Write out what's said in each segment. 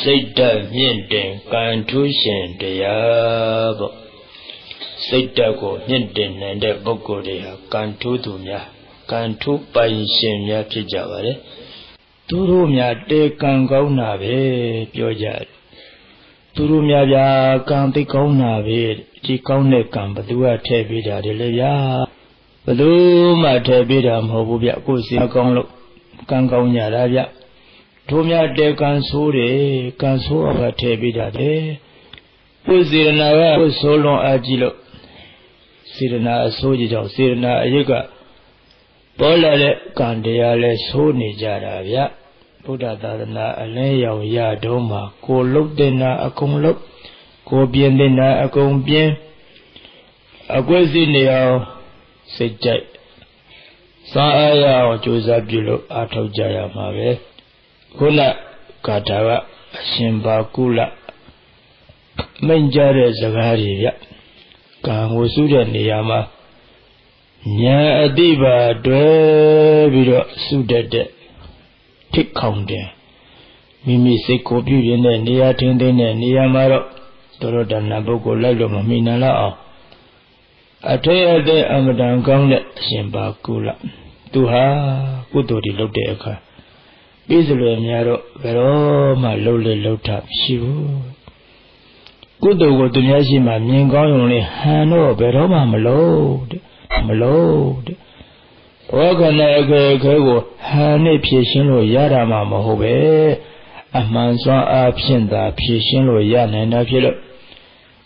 စိတ်ဓာတ်မြင့်တင်ကံထူးရှင်တရားပေါ့စိတ်ဓာတ်ကိုမြင့်တင်နိုင်တဲ့ပုဂ္ဂိုလ်တွေဟာကံထူးသူများကံထူးပိုင်ရှင်များဖြစ်ကြပါလေသူတို့များတေကံကောင်းတာပဲပြောကြတယ်သူတို့များဗျာကံသိကောင်းတာပဲဒီကောင်းတဲ့ကံဘသူကထည့်ပေးတာလေလေဗျာဘသူမှထည့်ပေးတာမဟုတ်ဘူးဗျကိုယ်စီကောင်းလို့ကံကောင်းကြတာဗျ တို့များတေကံဆိုးတယ်ကံဆိုးအောင်ထည့်ပေးတာလေကိုယ်စေရနာကကိုယ်ဆိုးလွန်အားကြီးလို့စေရနာအဆိုးကြီးကြောင့်စေရနာအယုတ်ကပေါ်လာတဲ့ကံတရားလဲဆိုးနေကြတာဗျဗုဒ္ဓသာသနာအလဲရောင်ရတော့မှာကိုလုတ်တင်တာအကုန်လုတ်ကိုပြင်းတင်တာအကုန်ပြင်းအကွက်စီနေအောင်စိတ်ကြိုက်စာအားရအောင်ကြိုးစားပြုလို့အားထုတ်ကြရမှာပဲ ခုနဂါထာကအရှင်ဘာကုလမိန်ကြတဲ့စကားတွေဗျကံကိုစုတဲ့နေရာမှာဉာဏ်အတိပါတွဲပြီးတော့စုတတ်တဲ့ထိခေါင်တယ်မိမိစိတ်ကိုပြုရင်တဲ့နေရာထင်းထင်းတဲ့နေရာမှာတော့တော်တော်တဏ္ဍပုဂ္ဂိုလ်လိုက်လို့မမိနိုင်တော့အောင်အထေအသေးအမတန်ကောင်းတဲ့အရှင်ပါကုလသူဟာကုသိုလ်တွေလုပ်တဲ့အခါ ပြီးစလွယ်များတော့ဘယ်တော့မှလှုပ်လေလှုပ်တာမရှိဘူးကုသိုလ်ကိုသူများရှိမှမြင်ကောင်းရုံလေးဟန်တော့ဘယ်တော့မှမလုပ်တဲ့မလို့တဲ့ဝကနာအခေခဲကိုဟာနဲ့ဖြည့်ရှင်းလို့ရတာမှမဟုတ်ပဲအမှန်စွာအားဖြင့်သာဖြည့်ရှင်းလို့ရနိုင်တာဖြစ်လို့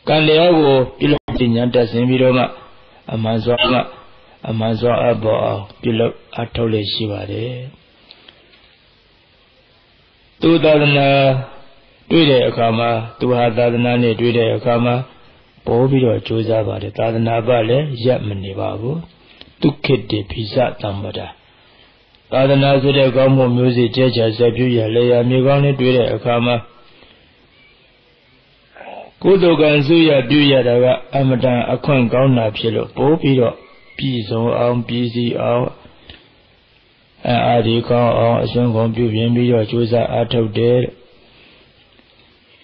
ကံတရားကိုပြုလို့ပညာတက်ဆင်ပြီးတော့မှအမှန်စွာကအမှန်စွာအပေါ်အောင်ပြုလို့အထုတ်လို့ရှိပါတယ် သူသာသနာတွေ့တဲ့အခါမှာသူဟာသာသနာနဲ့တွေ့တဲ့အခါမှာပိုးပြီးတော့ကြိုးစားပါတယ်သာသနာ့ဘလည်းရပ်မနေပါဘူးဒုက္ခိတေဖိစတမ္ပတာသာသနာဆိုတဲ့ကောင်းမှုမျိုးစေ့ကျဲချာဆက်ပြုရလေယာမြေကောင်းနဲ့တွေ့တဲ့အခါမှာကုသိုလ်ကံစုရပြုရတာကအမတန်အခွင့်ကောင်းတာဖြစ်လို့ပိုးပြီးတော့ပြည်စုံအောင်ပြည်စည်းအောင် အဲအာဒီကောင်းအောင်အစွမ်းကုန်ပြုပြင်ပြီးတော့ကြိုးစားအားထုတ်တယ်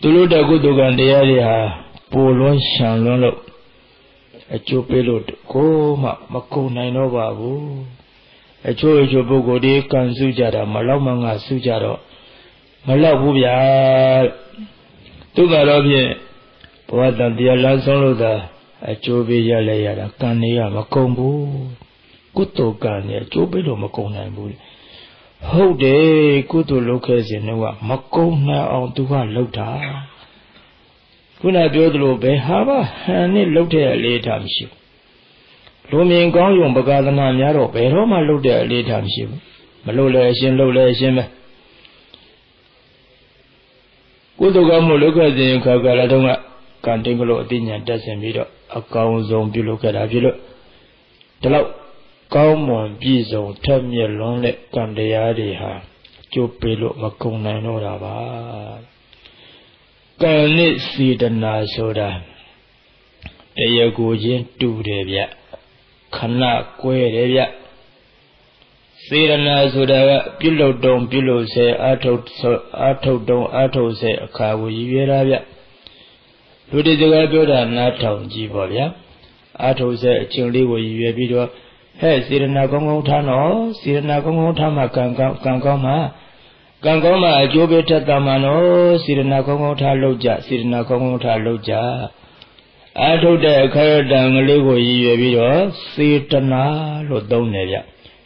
သူတို့တဲ့ကုသိုလ်ကံတရားတွေဟာပိုလွန်းရှံလွန်းလို့အကျိုးပေးလို့ကိုမှမကုန်နိုင်တော့ပါဘူးအချို့အချို့ပုဂ္ဂိုလ်တွေကံစုကြတာမလောက်မှငါစုကြတော့မလောက်ဘူးဗျာသူကတော့ဖြင့်ဘဝတန်တရားလမ်းဆုံးလို့သာအကျိုးပေးရလဲရတာကံတွေကမကုန်ဘူး ကုသိုလ်ကံနဲ့အကျိုးပေးလို့မကုန်နိုင်ဘူးဟုတ်တယ်ကုသိုလ်လုပ်ခဲ့စဉ်တော့မကုန်နိုင်အောင်သူကလှုပ်တာခုနပြောသလိုပဲဟာပါဟန်နဲ့လှုပ်တဲ့အလေးထားမရှိဘူးလူမြင်ကောင်းယုံပကာသနာများတော့ဘယ်တော့မှလှုပ်တဲ့အလေးထားမရှိဘူးမလှုပ်လဲအရှင်းလှုပ်လဲအရှင်းပဲကုသကမှုလုခစဉ်ခါကာလတုန်းကကံတင်ကလို့အသိဉာဏ်တက်ဆင်ပြီးတော့အကောင်းဆုံးပြုလုပ်ခဲ့တာဖြစ်လို့ဒီလောက် ကောင်းမွန်ပြည့်စုံထက်မြက်လွန်းတဲ့ကံတရားတွေဟာကျိုးပေးလို့မကုံနိုင်တော့တာပါကံနဲ့စေတနာဆိုတာတရားကိုချင်းတူတယ်ဗျခဏကွဲတယ်ဗျစေတနာဆိုတာကပြုလုပ်တုံပြုလုပ်စေအာထုတ်အာထုတ်တုံအာထုတ်စေအခါကိုရည်ရွယ်တာဗျလူတွေစကားပြောတာနားထောင်ကြည့်ပါဗျာအာထုတ်စေအချင်းလေးကိုရည်ရွယ်ပြီးတော့ ဟဲ့စေတနာကောင်းကောင်းထားနော်စေတနာကောင်းကောင်းထားမှကံကောင်းကံကောင်းမှကံကောင်းမှအကျိုးပေးတတ်တာမှနော်စေရနာကောင်းကောင်းထားလုပ်ကြစေရနာကောင်းကောင်းထားလုပ်ကြအထုတ်တဲ့အခရတံကလေးကိုရည်ရွယ်ပြီးတော့စေတနာလို့သုံးတယ်ဗျ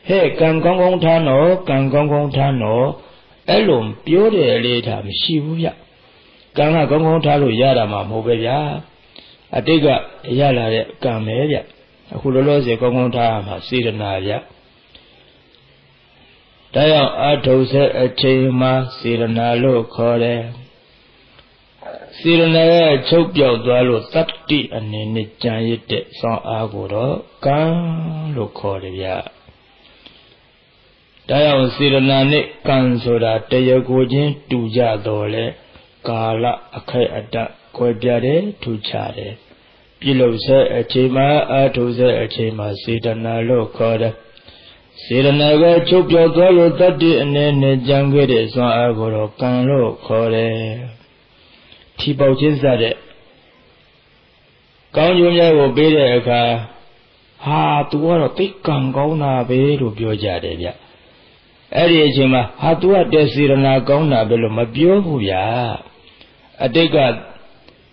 ဟဲ့ကံကောင်းကောင်းထားနော်ကံကောင်းကောင်းထားနော်အဲ့လိုပြောတဲ့အလေးထားမရှိဘူးဗျကံကကောင်းကောင်းထားလို့ရတာမှမဟုတ်ပဲဗျအတိတ်ကရလာတဲ့ကံပဲဗျ အခုလောလောဆယ်ကောင်းကောင်းထားရမှာစေတနာဗျဒါကြောင့်အထုဆဲအချိန်မှာစေရနာလို့ခေါ်တယ်စေရနာရဲ့ချုပ်ပြောက်သွားလို့တတ္တိအနေနဲ့ကြံရတဲ့စောင်းအားကိုတော့ကံလို့ခေါ်တယ်ဗျဒါကြောင့်စေရနာနဲ့ကံဆိုတာတရားကိုချင်းတူကြတော်လဲကာလအခိုက်အတန့်ခွဲပြားတယ်ထူခြားတယ် ပြုလုပ်ဆဲအချိန်မှာအထုဆဲအချိန်မှာစေတနာလို့ခေါ်တယ်စေရနာကချုပ်ပြောသွားလို့တတ္တိအနေနဲ့ကြံခဲ့တဲ့စွမ်းအားကိုတော့ကံလို့ခေါ်တယ်။ထီပေါက်ချင်းစတဲ့ကောင်းကျိုးများကိုပေးတဲ့အခါဟာ तू ကတော့သိကံကောင်းတာပဲလို့ပြောကြတယ်ဗျ။အဲ့ဒီအချိန်မှာဟာ तू ကတဲ့စေရနာကောင်းတာပဲလို့မပြောဘူးဗျာ။အတိတ်က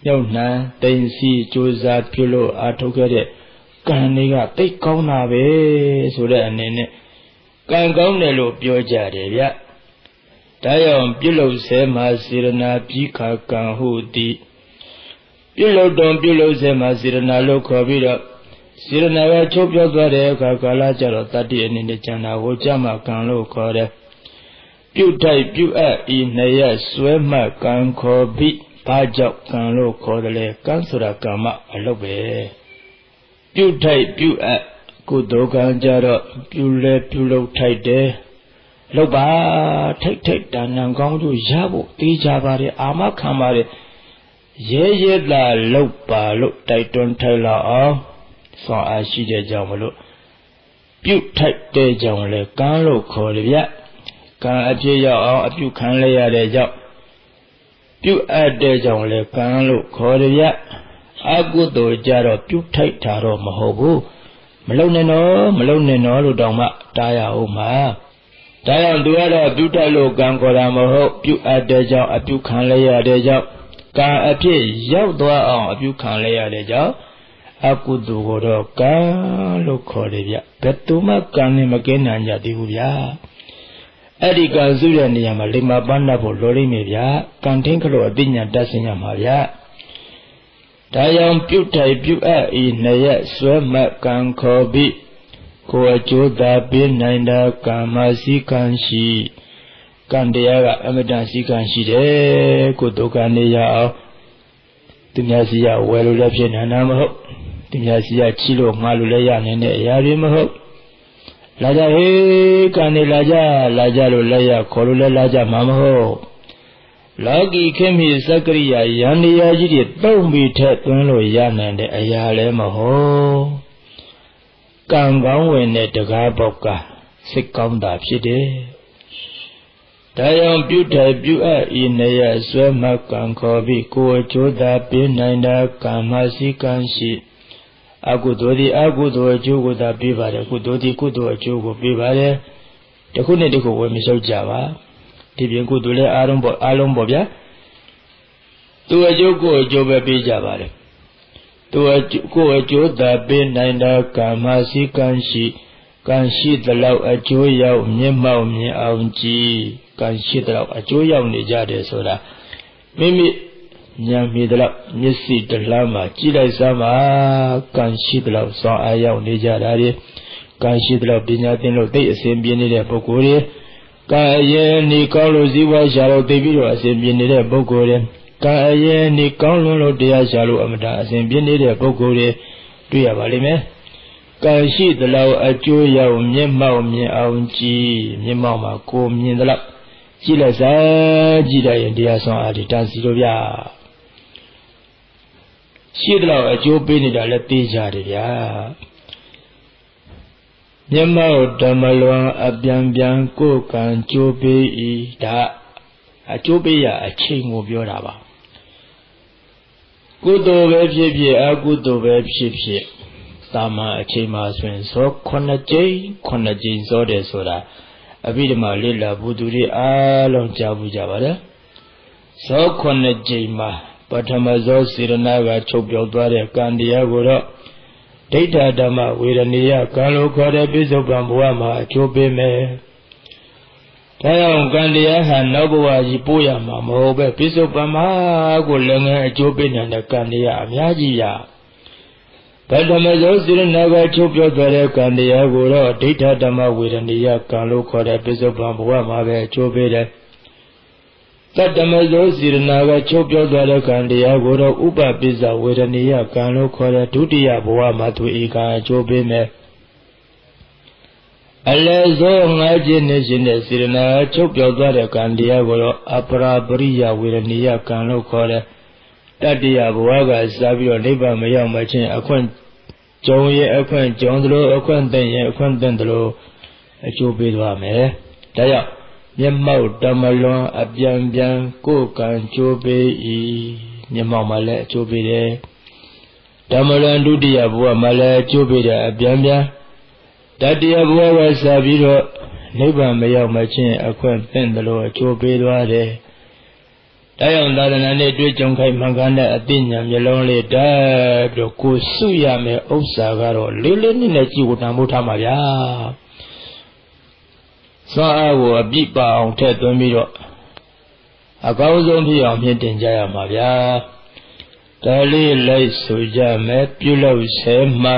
ညှောက်နှံတိမ်စီကြိုးစားပြုလို့အားထုတ်ခဲ့တဲ့ကံတွေကသိကောင်းတာပဲဆိုတဲ့အနေနဲ့ကံကောင်းတယ်လို့ပြောကြတယ်ဗျ။ဒါကြောင့်ပြုလုပ်ဆဲမှာစေရနာပြီးခါကံဟုသည်ပြုလုပ်တော်ပြုလုပ်ဆဲမှာစေရနာလို့ခေါ်ပြီးတော့စေရနာကချုပ်ပြောသွားတဲ့အခါကာလကြတော့တတ္တိအနေနဲ့ကျန်တာကိုကြမှာကံလို့ခေါ်တယ်။ပြုထိုက်ပြုအပ်ဤနှစ်ရဆွဲမှတ်ကံခေါ်ပြီး ဘာကြောင့်ကံလို့ခေါ်တယ်လဲကံဆိုတာကာမအလုပ်ပဲပြုထိုက်ပြုအပ်ကုသိုလ်ကံကြတော့ပြုလဲပြုလုပ်ထိုက်တယ်လောက်ပါထိုက်ထိုက်ဒါနံကောင်းတို့ရဖို့တေးကြပါတယ်အာမခံပါတယ်ရဲရဲသာလောက်ပါလို့တိုက်တွန်းထိုက်လောက်အောင်ဆောင်းအားရှိတဲ့ကြောင့်မလို့ပြုထိုက်တဲ့ကြောင့်လဲကံလို့ခေါ်တယ်ဗျကံအဖြစ်ရောက်အောင်အပြုခံလဲရတဲ့ကြောင့် ပြုအပ်တဲ့ကြောင့်လဲကံလို့ခေါ်တယ်ဗျအကုသိုလ်ကြတော့ပြုထိုက်တာတော့မဟုတ်ဘူးမလုံနဲ့တော့မလုံနဲ့တော့လို့တောင်မှတားရအောင်မှာဒါကြောင့်သူကတော့ပြုထိုက်လို့ကံခေါ်တာမဟုတ်ပြုအပ်တဲ့ကြောင့်အပြုခံလဲရတဲ့ကြောင့်ကံအဖြစ်ရောက်သွားအောင်အပြုခံလဲရတဲ့ကြောင့်အကုသိုလ်ကိုတော့ကံလို့ခေါ်တယ်ဗျဘယ်သူမှကံနဲ့မကင်းနိုင်ကြသေးဘူးဗျာ အဲ့ဒီကံစုတဲ့နေရာမှာလိမ္မာပန်းတတ်ဖို့လိုလိမ့်မယ်ဗျာကံထင်းခလို့အသိဉာဏ်တတ်စင်ရမှာဗျာဒါကြောင့်ပြုတ်တိုင်ပြုတ်အပ်ဤနှစ်ရက်ဆွဲမှတ်ကံခေါ်ပြီးကိုယ်အကျိုးသာပေးနိုင်တာကာမစီကံရှိကံတရားကအမတန်စီကံရှိတယ်ကိုဒုက္ခနေရအောင်သူများစီရဝယ်လို့လည်းဖြစ်နိုင်တာမဟုတ်သူများစီရချီလို့မှားလို့လည်းရနိုင်တဲ့အရာတွေမဟုတ် လာကြဟေးကံနေလာကြလာကြလို့လည်းရခေါ်လို့လည်းလာကြမှာမဟုတ်လောကီခေမိစကရိယာယန္တရားကြီးတွေတုံးပြီးထက်သွင်းလို့ရနိုင်တဲ့အရာလည်းမဟုတ်ကံကောင်းဝင်တဲ့တကားပေါက်ကစိတ်ကောင်းတာဖြစ်တယ်ဒါကြောင့်ပြုထိုင်ပြုအပ်ဤနေရဆွဲမှကံခေါ်ပြီးကိုယ်အကျိုးသာပေးနိုင်တာကာမရှိကံရှိ အကုသိုလ်ဒီအကုသိုလ်အကျိုးကိုသာပေးပါတယ်ကုသိုလ်ဒီကုသိုလ်အကျိုးကိုပေးပါတယ်တခုနဲ့တခုဝယ်မလျှောက်ကြပါဒီပြင်ကုသိုလ်လည်းအားလုံးပေါ့အားလုံးပေါ့ဗျာသူအကျိုးကိုအကျိုးပဲပေးကြပါတယ်သူအကိုအကျိုးသာပေးနိုင်တာကာမရှိကံရှိကံရှိသလောက်အကျိုးရောက်မြင့်မောက်မြင်အောင်ကြည်ကံရှိသလောက်အကျိုးရောက်နေကြတယ်ဆိုတာမိမိ ဉာဏ်မြည်သလောက်မျက်စိတလားမှာကြည့်လိုက်စမ်းပါကံရှိသလောက်စောင်းအားရောက်နေကြတာဒီကံရှိသလောက်ပညာသင်လို့သိအစဉ်ပြင်းနေတဲ့ပုဂ္ဂိုလ်တွေကံအရင်နေကောင်းလို့ဇီဝရှာလို့သိပြီးတော့အစဉ်ပြင်းနေတဲ့ပုဂ္ဂိုလ်တွေကံအရင်နေကောင်းလွန်းလို့တရားရှာလို့အမတအစဉ်ပြင်းနေတဲ့ပုဂ္ဂိုလ်တွေတွေ့ရပါလိမ့်မယ်ကံရှိသလောက်အကျိုးရောက်မျက်မှောက်မြင်အောင်ကြည်မျက်မှောက်မှာကိုမြင်သလောက်ကြည့်လိုက်စားကြည့်လိုက်ရင်တရားဆောင်အားဒီတန်စီလို့ဗျာ ရှိသလောက်အကျိုးပေးနေတာလည်းသိကြတယ်ဗျာမျက်မှောက်ဓမ္မလွန်အပြန်ပြန်ကိုယ်ကံကျိုးပေး၏ဒါအကျိုးပေးရအချိန်ကိုပြောတာပါကုသိုလ်ပဲဖြစ်ဖြစ်အကုသိုလ်ပဲဖြစ်ဖြစ်တာမန်အချိန်မှာဆိုရင်ဇော9ကြိမ်9ကြိမ်ဇောတယ်ဆိုတာအဘိဓမ္မာလေ့လာဘူးသူတွေအားလုံးကြားဘူးကြပါတယ်ဇော9ကြိမ်မှာ ပထမဇောစေရနာကချုပ်ပြောသွားတဲ့ကံတရားကိုတော့ဒိဋ္ဌဓမ္မဝေရဏီယကံလိုခေါ်တဲ့ပြစ္ဆုတ်ပံဘဝမှာအကျိုးပေးမယ်ဒါကြောင့်ကံတရားဟာနောက်ဘဝကြီးပို့ရမှာမဟုတ်ပဲပြစ္ဆုတ်ပံမှာကိုလည်းငယ်အကျိုးပေးနိုင်တဲ့ကံတရားအများကြီးရဗတ္တမဇောစေရနာကချုပ်ပြောသွားတဲ့ကံတရားကိုတော့ဒိဋ္ဌဓမ္မဝေရဏီယကံလိုခေါ်တဲ့ပြစ္ဆုတ်ပံဘဝမှာပဲအကျိုးပေးတယ် တတ္တမဇောစီရနာကချုပ်ပြောသွားတဲ့ကံတရားကိုတော့ဥပပိစ္ဆဝေဒနီယကံလို့ခေါ်တဲ့ဒုတိယဘဝမှာသူဧကအကျိုးပေးမယ်အလဲဇောငါးခြင်းနဲ့ရှင်တဲ့စေရနာချုပ်ပြောသွားတဲ့ကံတရားကိုတော့အပရာပရိယဝေရဏီယကံလို့ခေါ်တဲ့တတ္တိယဘဝကစားပြီးတော့နိဗ္ဗာန်မရောက်မချင်းအခွင့်ကြုံရဲ့အခွင့်ကြုံသလိုအခွင့်သိရင်အခွင့်သိသလိုအကျိုးပေးသွားမယ်ဒါကြောင့် မျက်မှောက်တမလွန်အပြန်ပြန်ကိုယ်ကံကျိုးပေး၏မျက်မှောက်မှာလည်းအကျိုးပေးတယ်ဓမ္မလွန်ဒုတိယဘဝမှာလည်းအကျိုးပေးတယ်အပြန်ပြန်တတိယဘဝကစပြီးတော့နိဗ္ဗာန်မရောက်မချင်းအခွင့်သင့်တယ်လို့အကျိုးပေးသွားတယ်တရားသာသနာနဲ့တွေ့ကြုံခိုင်မှန်ကန်တဲ့အသိဉာဏ်မျိုးလုံးလေးတက်ပြီးတော့ကိုစုရမယ်ဥစ္စာကတော့လေးလေးနည်းနဲ့ကြည်ဝတံမို့ထားမှာဗျာ စွမ်းအားကိုအပြည့်ပအောင်ထည့်သွင်းပြီးတော့အကောင်းဆုံးဖြစ်အောင်မြင့်တင်ကြရမှာဗျာဒါလေးလိုက်ဆိုကြမယ်ပြုလို့ဆဲမှာ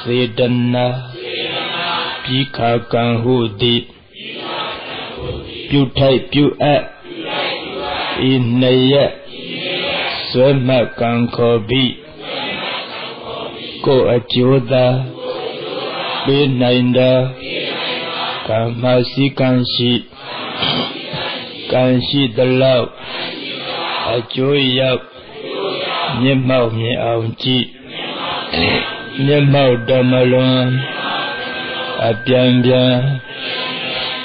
စေတနာပြီးခါကံဟုသည်ပြုထိုက်ပြုအပ်ဤနှစ်ရက်ဆွဲမှတ်ကံခေါ်ပြီးကိုအကျိုးသာပေးနိုင်တာ ကမ္မရှိကံရှိကံရှိသလောက်အကျိုးရောက်မျက်မှောက်မြင်အောင်ကြည့်မျက်မှောက်ဓမ္မလွန်အပြန်ပြန်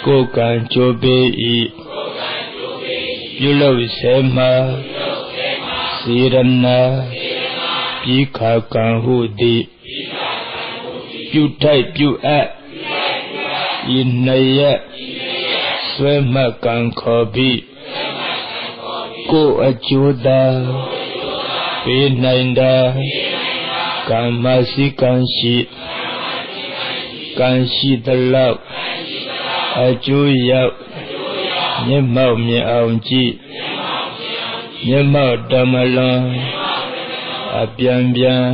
ကိုယ်ကံကြိုးပေး၏ပြုလုပ်စေမှာစေရနာပြီးခါကံဟုသည်ပြုထိုက်ပြုအပ် ဤနှစ်ရက်ဆွဲမှတ်ကံခေါ်ပြီးကိုယ်အကျိုးသာပေးနိုင်တာကမ္မရှိကံရှိကံရှိသလောက်အကျိုးရောက်မျက်မှောက်မြင်အောင်ကြည့်မျက်မှောက်ဓမ္မလွန်အပြန်ပြန်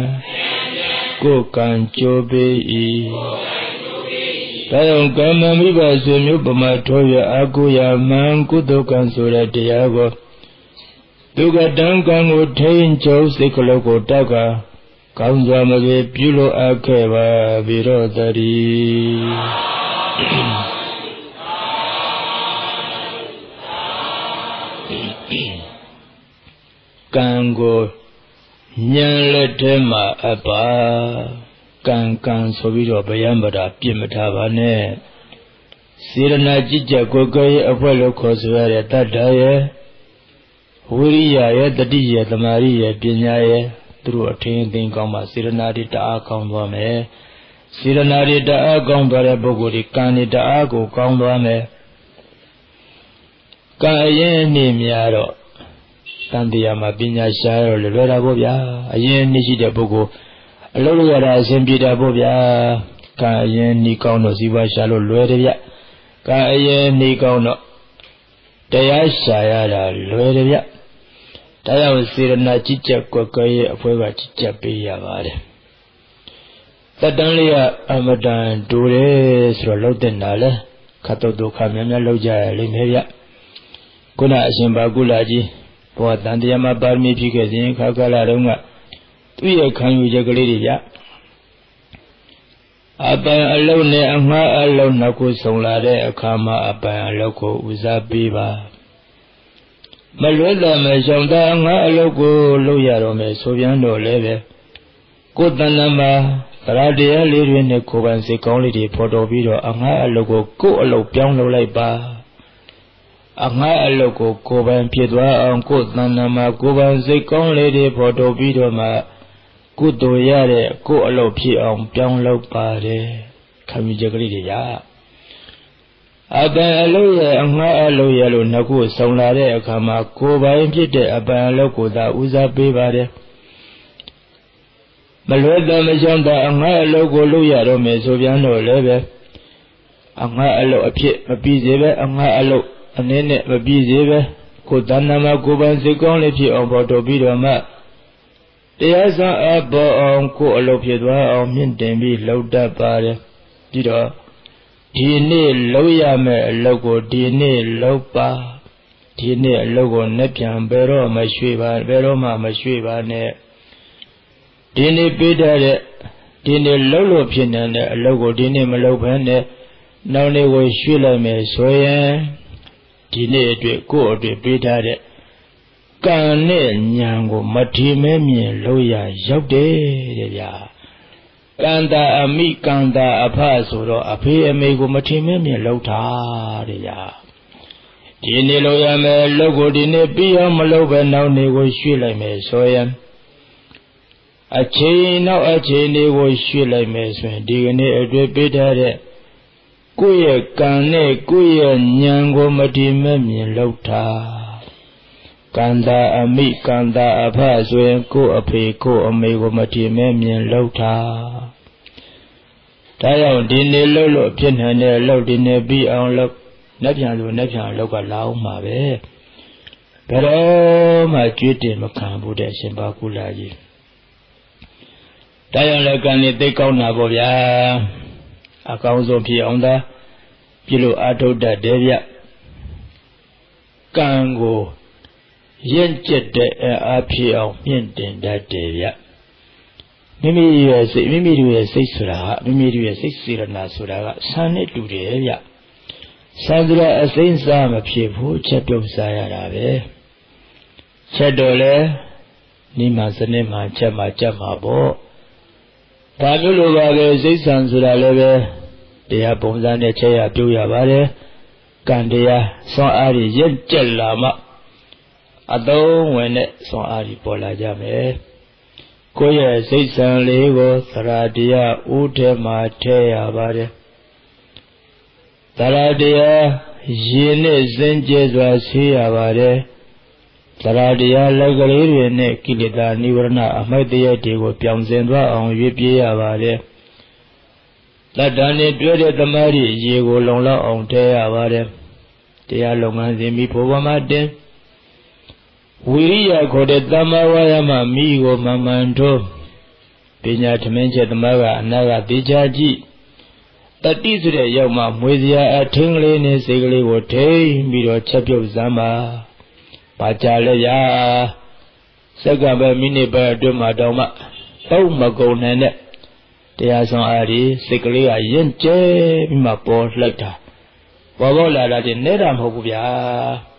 ကိုယ်ကံကြိုးပေး၏ ဒါကြောင့်ကမ္မမိဘဆွေမျိုးပမာထောရအာကိုရမံကုသကံဆိုတဲ့တရားကိုဒုက္ကတံကံကိုထိန်ချုပ်စိတ်ကလေးကိုတောက်ကကောင်းစွာမပြေပြုလို့အပ်ခဲ့ပါပြီတော့တည်းကံကိုဉာဏ်လက်ထဲမှာအပ်ပါ ကံကံဆိုပြီးတော့ဗျံပဒါပြစ်မထားပါနဲ့စေရနာကြည်ကြကိုယ်ကိုယ်ရဲ့အဖွဲလို့ခေါ်ဆိုရတဲ့တတ္တရဲ့ဝိရိယရဲ့တတိယသမာဓိရဲ့ပညာရဲ့သူတို့အထင်သိကောင်းမှစေရနာတွေတအားကောင်းသွားမယ်စေရနာတွေတအားကောင်းသွားတဲ့ပုဂ္ဂိုလ်ဒီကံတွေတအားကိုကောင်းသွားမယ်ကံအရင်နေများတော့တန်တရားမှာပညာရှားရတော့လွယ်တာပေါ့ဗျာအရင်နှိရှိတဲ့ပုဂ္ဂိုလ် အလုပ်လုပ်ရတာအစဉ်ပြေတာပေါ့ဗျာကံအရင်နှီးကောင်းတော့ဇီဝရှားလို့လွယ်တယ်ဗျကံအရင်နှီးကောင်းတော့တရားရှာရတာလွယ်တယ်ဗျဒါကြောင့်စေရနာကြည်ကြက်ကွက်ကဲရဲ့အဖွဲကကြည်ကြက်ပေးရပါတယ်တတန်းလေးကအမတန်ဒူတယ်ဆိုတော့လောက်တဲ့နာလဲခတ်တော့ဒုက္ခများများလောက်ကြရလိမ့်မယ်ဗျခုနအရှင်ဘာကုလာကြီးဘောတန်တရားမှာပါရမီဖြစ်ခဲ့စဉ်ခါကာလတုန်းက သူ့ရဲ့ခံယူချက်ကလေးတွေကြအပန်အလုံးနဲ့အငှားအလုံးနှစ်ခုဆုံလာတဲ့အခါမှာအပန်အလုံးကိုဦးစားပေးပါမလွတ်တော်မရှောင်တာငါအလုပ်ကိုလုပ်ရတော့မယ်ဆိုပြန်တော့လည်းပဲကိုယ်တဏ္ဍမှာသရတရားလေးတွေနဲ့ကိုယ်ပိုင်စိတ်ကောင်းလေးတွေဖော်တော်ပြီးတော့အငှားအလုပ်ကိုကိုယ်အလုပ်ပြောင်းလုပ်လိုက်ပါအငှားအလုပ်ကိုကိုယ်ပိုင်ဖြစ်သွားအောင်ကိုယ်တဏ္ဍမှာကိုယ်ပိုင်စိတ်ကောင်းလေးတွေဖော်တော်ပြီးတော့မှ ကုသိုလ်ရတဲ့ကိုယ်အလုပ်ဖြစ်အောင် ပြောင်းလုပ်ပါတယ်ခံယူချက်ကလေးတွေရအပန်အလုပ်ရဲ့အငှားအလုပ်ရဲ့လို့နှစ်ခုဆောင်လာတဲ့အခါမှာကိုယ်ပိုင်ဖြစ်တဲ့အပန်အလုပ်ကိုသာဦးစားပေးပါတယ်မလွဲတမရှောင်းတာအငှားအလုပ်ကိုလုပ်ရတော့မယ်ဆိုပြန်တော့လည်းပဲအငှားအလုပ်အဖြစ်မပြီးစေပဲအငှားအလုပ်အနေနဲ့မပြီးစေပဲကိုယ်တဏ္ဍမှာကိုယ်ပိုင်စိတ်ကောင်းလေးဖြစ်အောင်ပေါ်တော်ပြီးတော့မှ တရားစံအပေါ်အောင်ကိုယ်အလုပ်ဖြစ်သွားအောင်မြင့်တင်ပြီးလှုပ်တတ်ပါတယ်ပြီးတော့ဒီနေ့လုပ်ရမယ့်အလုပ်ကိုဒီနေ့လုပ်ပါဒီနေ့အလုပ်ကိုနဲ့ပြန်ဘယ်တော့မှရွှေ့ပါဘယ်တော့မှမရွှေ့ပါနဲ့ဒီနေ့ပေးတဲ့ဒီနေ့လှုပ်လို့ဖြစ်နေတဲ့အလုပ်ကိုဒီနေ့မလုပ်ဘဲနဲ့နောက်နေ့ကိုရွှေ့လိုက်မယ်ဆိုရင်ဒီနေ့အတွက်ကိုယ့်အတွက်ပေးထားတဲ့ ကံနဲ့ဉာဏ်ကိုမထီမဲမြင်လို့ရရောက်တယ်တဲ့ဗျာကန္တာအမိကန္တာအဖဆိုတော့အဖေအမေကိုမထင်မဲမြင်လောက်တာတဲ့ရာဒီနေ့လိုရမယ်လုပ်ကိုဒီနေ့ပြီးအောင်မလုပ်ပဲနောက်နေ့ကိုရွှေ့လိုက်မယ်ဆိုရင်အချိန်နောက်အချိန်တွေကိုရွှေ့လိုက်မယ်ဆိုရင်ဒီကနေ့အတွေ့ပေးထားတဲ့ကိုယ့်ရဲ့ကံနဲ့ကိုယ့်ရဲ့ဉာဏ်ကိုမတည်မဲ့မြင်လောက်တာ ကန္တာအမိကန္တာအဖဆိုရင်ကိုယ့်အဖေကိုယ့်အမေကိုမတည်မဲ့မြင်လောက်တာဒါကြောင့်ဒီနေ့လှုပ်လို့ဖြစ်နိုင်တဲ့လှုပ်ဒီနေ့ပြီးအောင်လှုပ်နှက်ပြန်လို့နှက်ပြန်လှုပ်ကလာအောင်မှာပဲဘယ်တော့မှကြွေးတင်မခံဘူးတဲ့အရှင်ဘာကုလာကြီးဒါကြောင့်လည်းကံนี่သိကောင်းတာပေါ့ဗျာအကောင်းဆုံးဖြစ်အောင်သာပြုလို့အာထုတ်တတ်တယ်ဗျကံကို ရင့်ကျက်တဲ့အအားဖြစ်အောင်မြင့်တင်တတ်တယ်ဗျမိမိရဲ့စိတ်မိမိတို့ရဲ့စိတ်ဆိုတာကမိမိတို့ရဲ့စိတ်စေရနာဆိုတာကဆန်းနဲ့တူတယ်ဗျဆန်းကြအစိမ့်စားမဖြစ်ဘူးချက်ပြုတ်စားရတာပဲချက်တော့လဲနိမစနစ်မှာချက်မှာကြက်မှာပေါ့ဒါမျိုးလိုပါပဲစိတ်ဆံဆိုတာလည်းပဲတရားပုံစံနဲ့ချက်ရပြုတ်ရပါတယ်ကံတရားစွမ်းအားရင့်ကျက်လာမှ အသုံးဝင်တဲ့စွမ်းအားပေါ်လာကြမယ်ကိုယ့်ရဲ့စိတ်ဆံလေးကိုသရတရားဥထဲမှာထည့်ရပါတယ်သရတရားရင်နဲ့စင်ကြဲစွာဆေးရပါတယ်သရတရားလက်ကလေးတွေနဲ့ကိလေသာនិဝရဏအမိုက်တရတွေကိုပြောင်းစင်သွားအောင်ရွေးပြေးရပါတယ်တတ္တန်နဲ့တွေ့တဲ့တမားကြီးရေကိုလုံလောက်အောင်ထဲရပါတယ်တရားလုပ်ငန်းစဉ်ပြီးဘဝမှာတင် ဝိရိယခေါ်တဲ့တမ္မာဝါယမမိကိုမမှန်ထိုးပညာထမင်းချက်သမားကအနာကတေချာကြည့်တတိဆိုတဲ့ရောက်မှမွေစရာအထင်းကလေးနဲ့စိတ်ကလေးကိုထိမ့်ပြီးတော့ချက်ပြုတ်စမ်းပါဘာကြလဲရစက္ကပဲမိနစ်ပဲအတွင်းမှာတောင်မှတော့မကုန်နိုင်တဲ့တရားဆောင်အားဒီစိတ်ကလေးကယဉ်ကျဲပြီးမှပေါ်လှက်တာပေါ်ပေါ်လာတာဒီနေတာမဟုတ်ဘူးဗျာ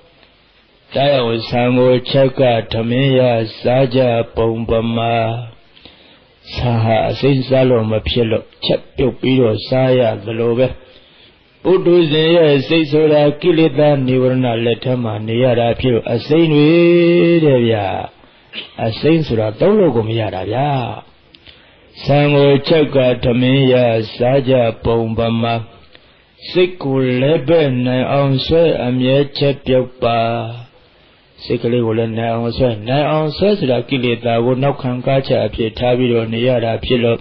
တရားဝဆံကိုချက်ကဓမင်းရစားကြပုံပမာဆာဟာအစိမ့်စားလို့မဖြစ်လို့ချက်ပြုတ်ပြီးတော့စားရသလိုပဲပုထုဇဉ်ရဲ့စိတ်ဆိုတာကိလေသာនិဝရဏလက်ထက်မှာနေရတာဖြစ်လို့အစိမ့်တွေတဲ့ဗျာအစိမ့်ဆိုတာသုံးလို့ကိုမရတာဗျာဆံကိုချက်ကဓမင်းရစားကြပုံပမာစိတ်ကိုလည်းပဲနိုင်အောင်ဆွဲအမြဲချက်ပြုတ်ပါ စိတ်ကလေးကိုလည်းနိုင်အောင်ဆွဲနိုင်အောင်ဆွဲဆိုတာကိလေသာကိုနောက်ခံကားချအဖြစ်ထားပြီးတော့နေရတာဖြစ်လို့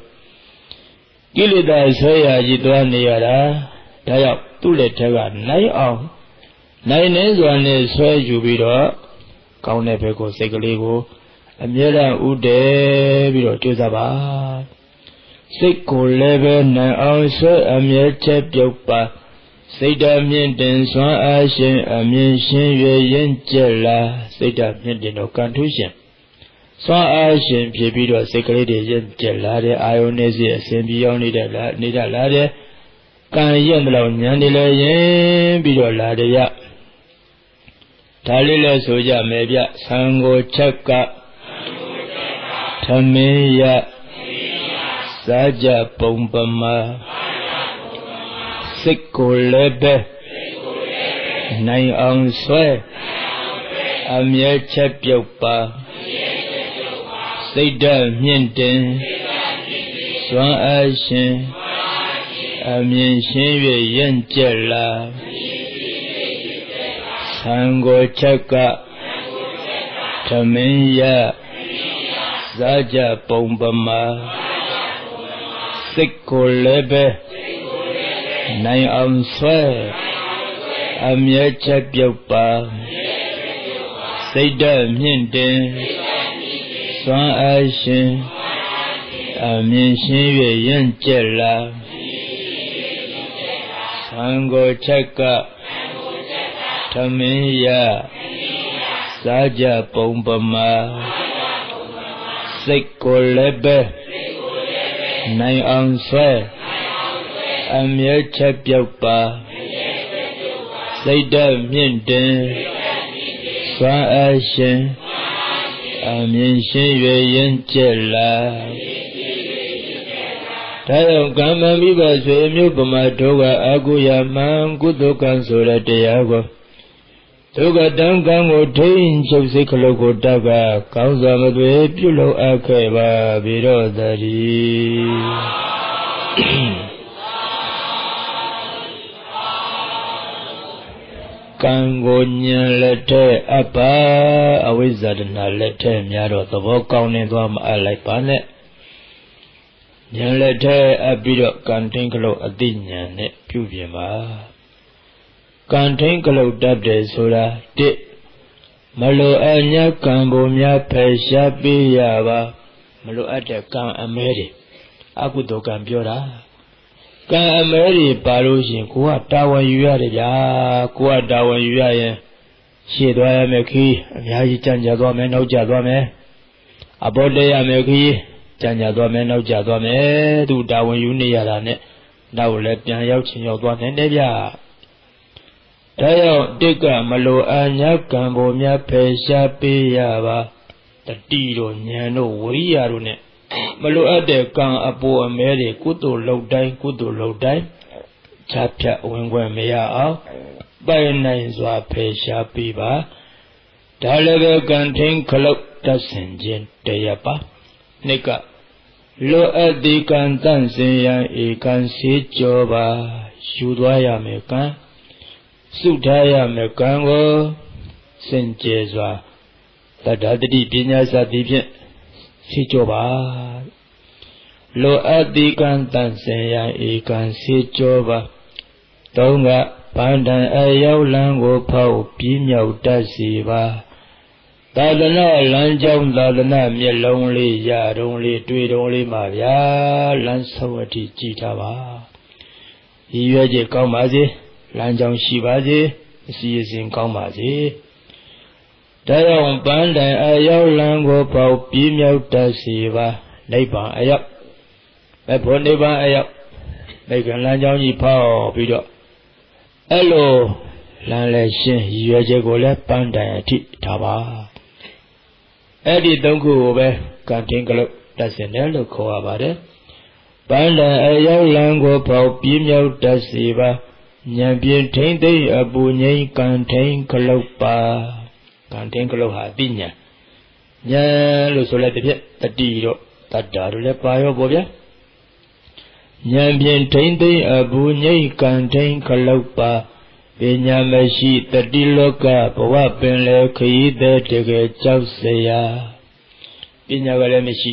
ကိလေသာဆွဲရကြီးသွားနေရတာဒါကြောင့်သူ့လက်ထက်ကနိုင်အောင်နိုင်နေစွာနဲ့ဆွဲယူပြီးတော့ကောင်းတဲ့ဘက်ကိုစိတ်ကလေးကိုအမြဲတမ်းဥတည်ပြီးတော့ကြိုးစားပါစိတ်ကိုလည်းပဲနိုင်အောင်ဆွဲအမြဲချက်ပြုတ်ပါ စိတ်ဓာတ်မြင့်တင်စွမ်းအားရှင်အမြင်ရှင်း၍ရင်ကျက်လာစိတ်ဓာတ်မြင့်တင်တော့ကံထုရှင်စွမ်းအားရှင်ဖြစ်ပြီးတော့စိတ်ကလေးတွေရင်ကျက်လာတဲ့အာယုန်နဲ့စီအစဉ်ပြေအောင်နေတဲ့လာနေတာလာတဲ့ကံရက်တဲ့လောက်ဉာဏ်တွေလည်းရင်ပြီးတော့လာတဲ့ရဒါလေးလည်းဆိုကြမယ်ဗျသံဃောချက်ကသမင်းရစာကြပုံပမာ စိတ်ကိုလည်းပဲနိုင်အောင်ဆွဲအမြဲချက်ပြုတ်ပါစိတ်ဓာတ်မြင့်တင်စွမ်းအားရှင်အမြင်ရှင်း၍ရင့်ကျက်လာသံဃောချက်ကသမင်းရဇာကြပုံပမာစိတ်ကိုလည်းပဲ နိုင်အောင်ဆွဲအမြဲချက်ပြုတ်ပါစိတ်ဓာတ်မြင့်တင်စွမ်းအားရှင်အမြင်ရှင်း၍ရင့်ကျက်လာသံဃောချက်ကသမင်းရစားကြပုံပမာစိတ်ကိုလည်းပဲနိုင်အောင်ဆွဲ အမြဲချက်ပြောက်ပါစိတ်ဓာတ်မြင့်တင်စွမ်းအားရှင်အမြင်ရှင်း၍ရင်ကျက်လာသဒါကြောင့်ကမ္မမိဘဆွေမျိုးပမာတို့ကအကုယမံကုသကံဆိုတဲ့တရားကိုဒုက္ကတံကံကိုထိန်ချုပ်စိတ်ခလုတ်ကိုတောက်ကကောင်းစွာမသွေပြုလုပ်အပ်ခဲ့ပါပြီတော့တည်း ကံကိုညံလက်ထဲအပ်ပါအဝိဇ္ဇာတနာလက်ထဲများတော့သဘောကောင်းနေသွားမအပ်လိုက်ပါနဲ့ညံလက်ထဲအပ်ပြီးတော့ကံထင်းကလုတ်အတိညာနဲ့ပြုပြင်ပါကံထင်းကလုတ်တတ်တယ်ဆိုတာတစ်မလိုအပ်ညာကံကိုများဖယ်ရှားပေးရပါမလိုအပ်တဲ့ကံအမဲတွေအကုသိုလ်ကံပြောတာ ကံအမဲတွေပါလို့ရှင်ကိုကတာဝန်ယူရတယ်ဗျာကိုကတာဝန်ယူရရင်ရှေ့သွားရမယ်ခီးအများကြီးကြံ့ကြသွားမယ်နောက်ကျသွားမယ်အဘောတရမယ်ခီးကြံ့ကြသွားမယ်နောက်ကျသွားမယ်သူတာဝန်ယူနေရတာနဲ့နောက်လည်းပြန်ရောက်ချင်ရောက်သွားနိုင်တယ်ဗျာဒါကြောင့်တိတ်ကမလိုအပ်ညာကံပေါ်များဖယ်ရှားပေးရပါတတိတို့ဉာဏ်တို့ဝိရိယတို့နဲ့ မလိုအပ်တဲ့ကံအပေါ်အမဲတွေကုသိုလ်လုပ်တိုင်းကုသိုလ်လုပ်တိုင်းချဖြတ်ဝင်ခွင့်မရအောင်ပိုင်နိုင်စွာဖယ်ရှားပေးပါဒါလည်းပဲကံထင်းခလုတ်တတ်ဆင်ခြင်းတရားပါနှစ်ကလိုအပ်သည်ကံတန့်စင်ရန်ဧကံစေကြောပါယူသွားရမယ်ကံစုထားရမယ်ကံကိုစင်ကြယ်စွာတတ္တတိပညာစသည်ဖြင့် ရှိကြောပါလိုအပ်သည်ကံတန်စင်ရန်ဧကံရှိကြောပါသုံးကဗန္တံအရောက်လန်းကိုဖောက်ပြီးမြောက်တတ်စီပါသာသနာလမ်းကြောင်းသာသနာမျက်လုံးလေးရတုံးလေးတွေ့တုံးလေးမှာဗျာလမ်းဆုံးအထိကြည်ထားပါရည်ရွယ်ချက်ကောင်းပါစေလမ်းကြောင်းရှိပါစေအစီအစဉ်ကောင်းပါစေ ဒါကြောင့်ပန်းတိုင်အရောက်လံကိုပေါက်ပြင်းမြောက်တတ်စီပါနိဗ္ဗာန်အရောက်အဖို့နိဗ္ဗာန်အရောက်မိခင်လမ်းကြောင်းကြီးဖောက်ပြီးတော့အဲ့လိုလမ်းလဲရှင်းရွယ်ချက်ကိုလည်းပန်းတိုင်အထိထားပါအဲ့ဒီသုံးခုကိုပဲကံတင်ကလုတ်တတ်စင်တယ်လို့ခေါ်ရပါတယ်ပန်းတိုင်အရောက်လံကိုပေါက်ပြင်းမြောက်တတ်စီပါဉာဏ်ပြင်းထိမ့်သိအပူငိမ့်ကံထိန်ကလုတ်ပါ ကံတင်းကလုတ်ဟာအတိညာညာလို့ဆိုလိုက်တဲ့ဖြင့်တတိတော့တတ္တာတို့လည်းပါရောပေါ့ဗျာဉာဏ်ဖြင့်ထိမ့်သိမ့်အဘူးငိတ်ကံထိန်ကလုတ်ပါပညာမရှိတတိလောကဘဝပင်လေခရီးတဲ့တကယ်ကြောက်เสียပညာကလည်းမရှိ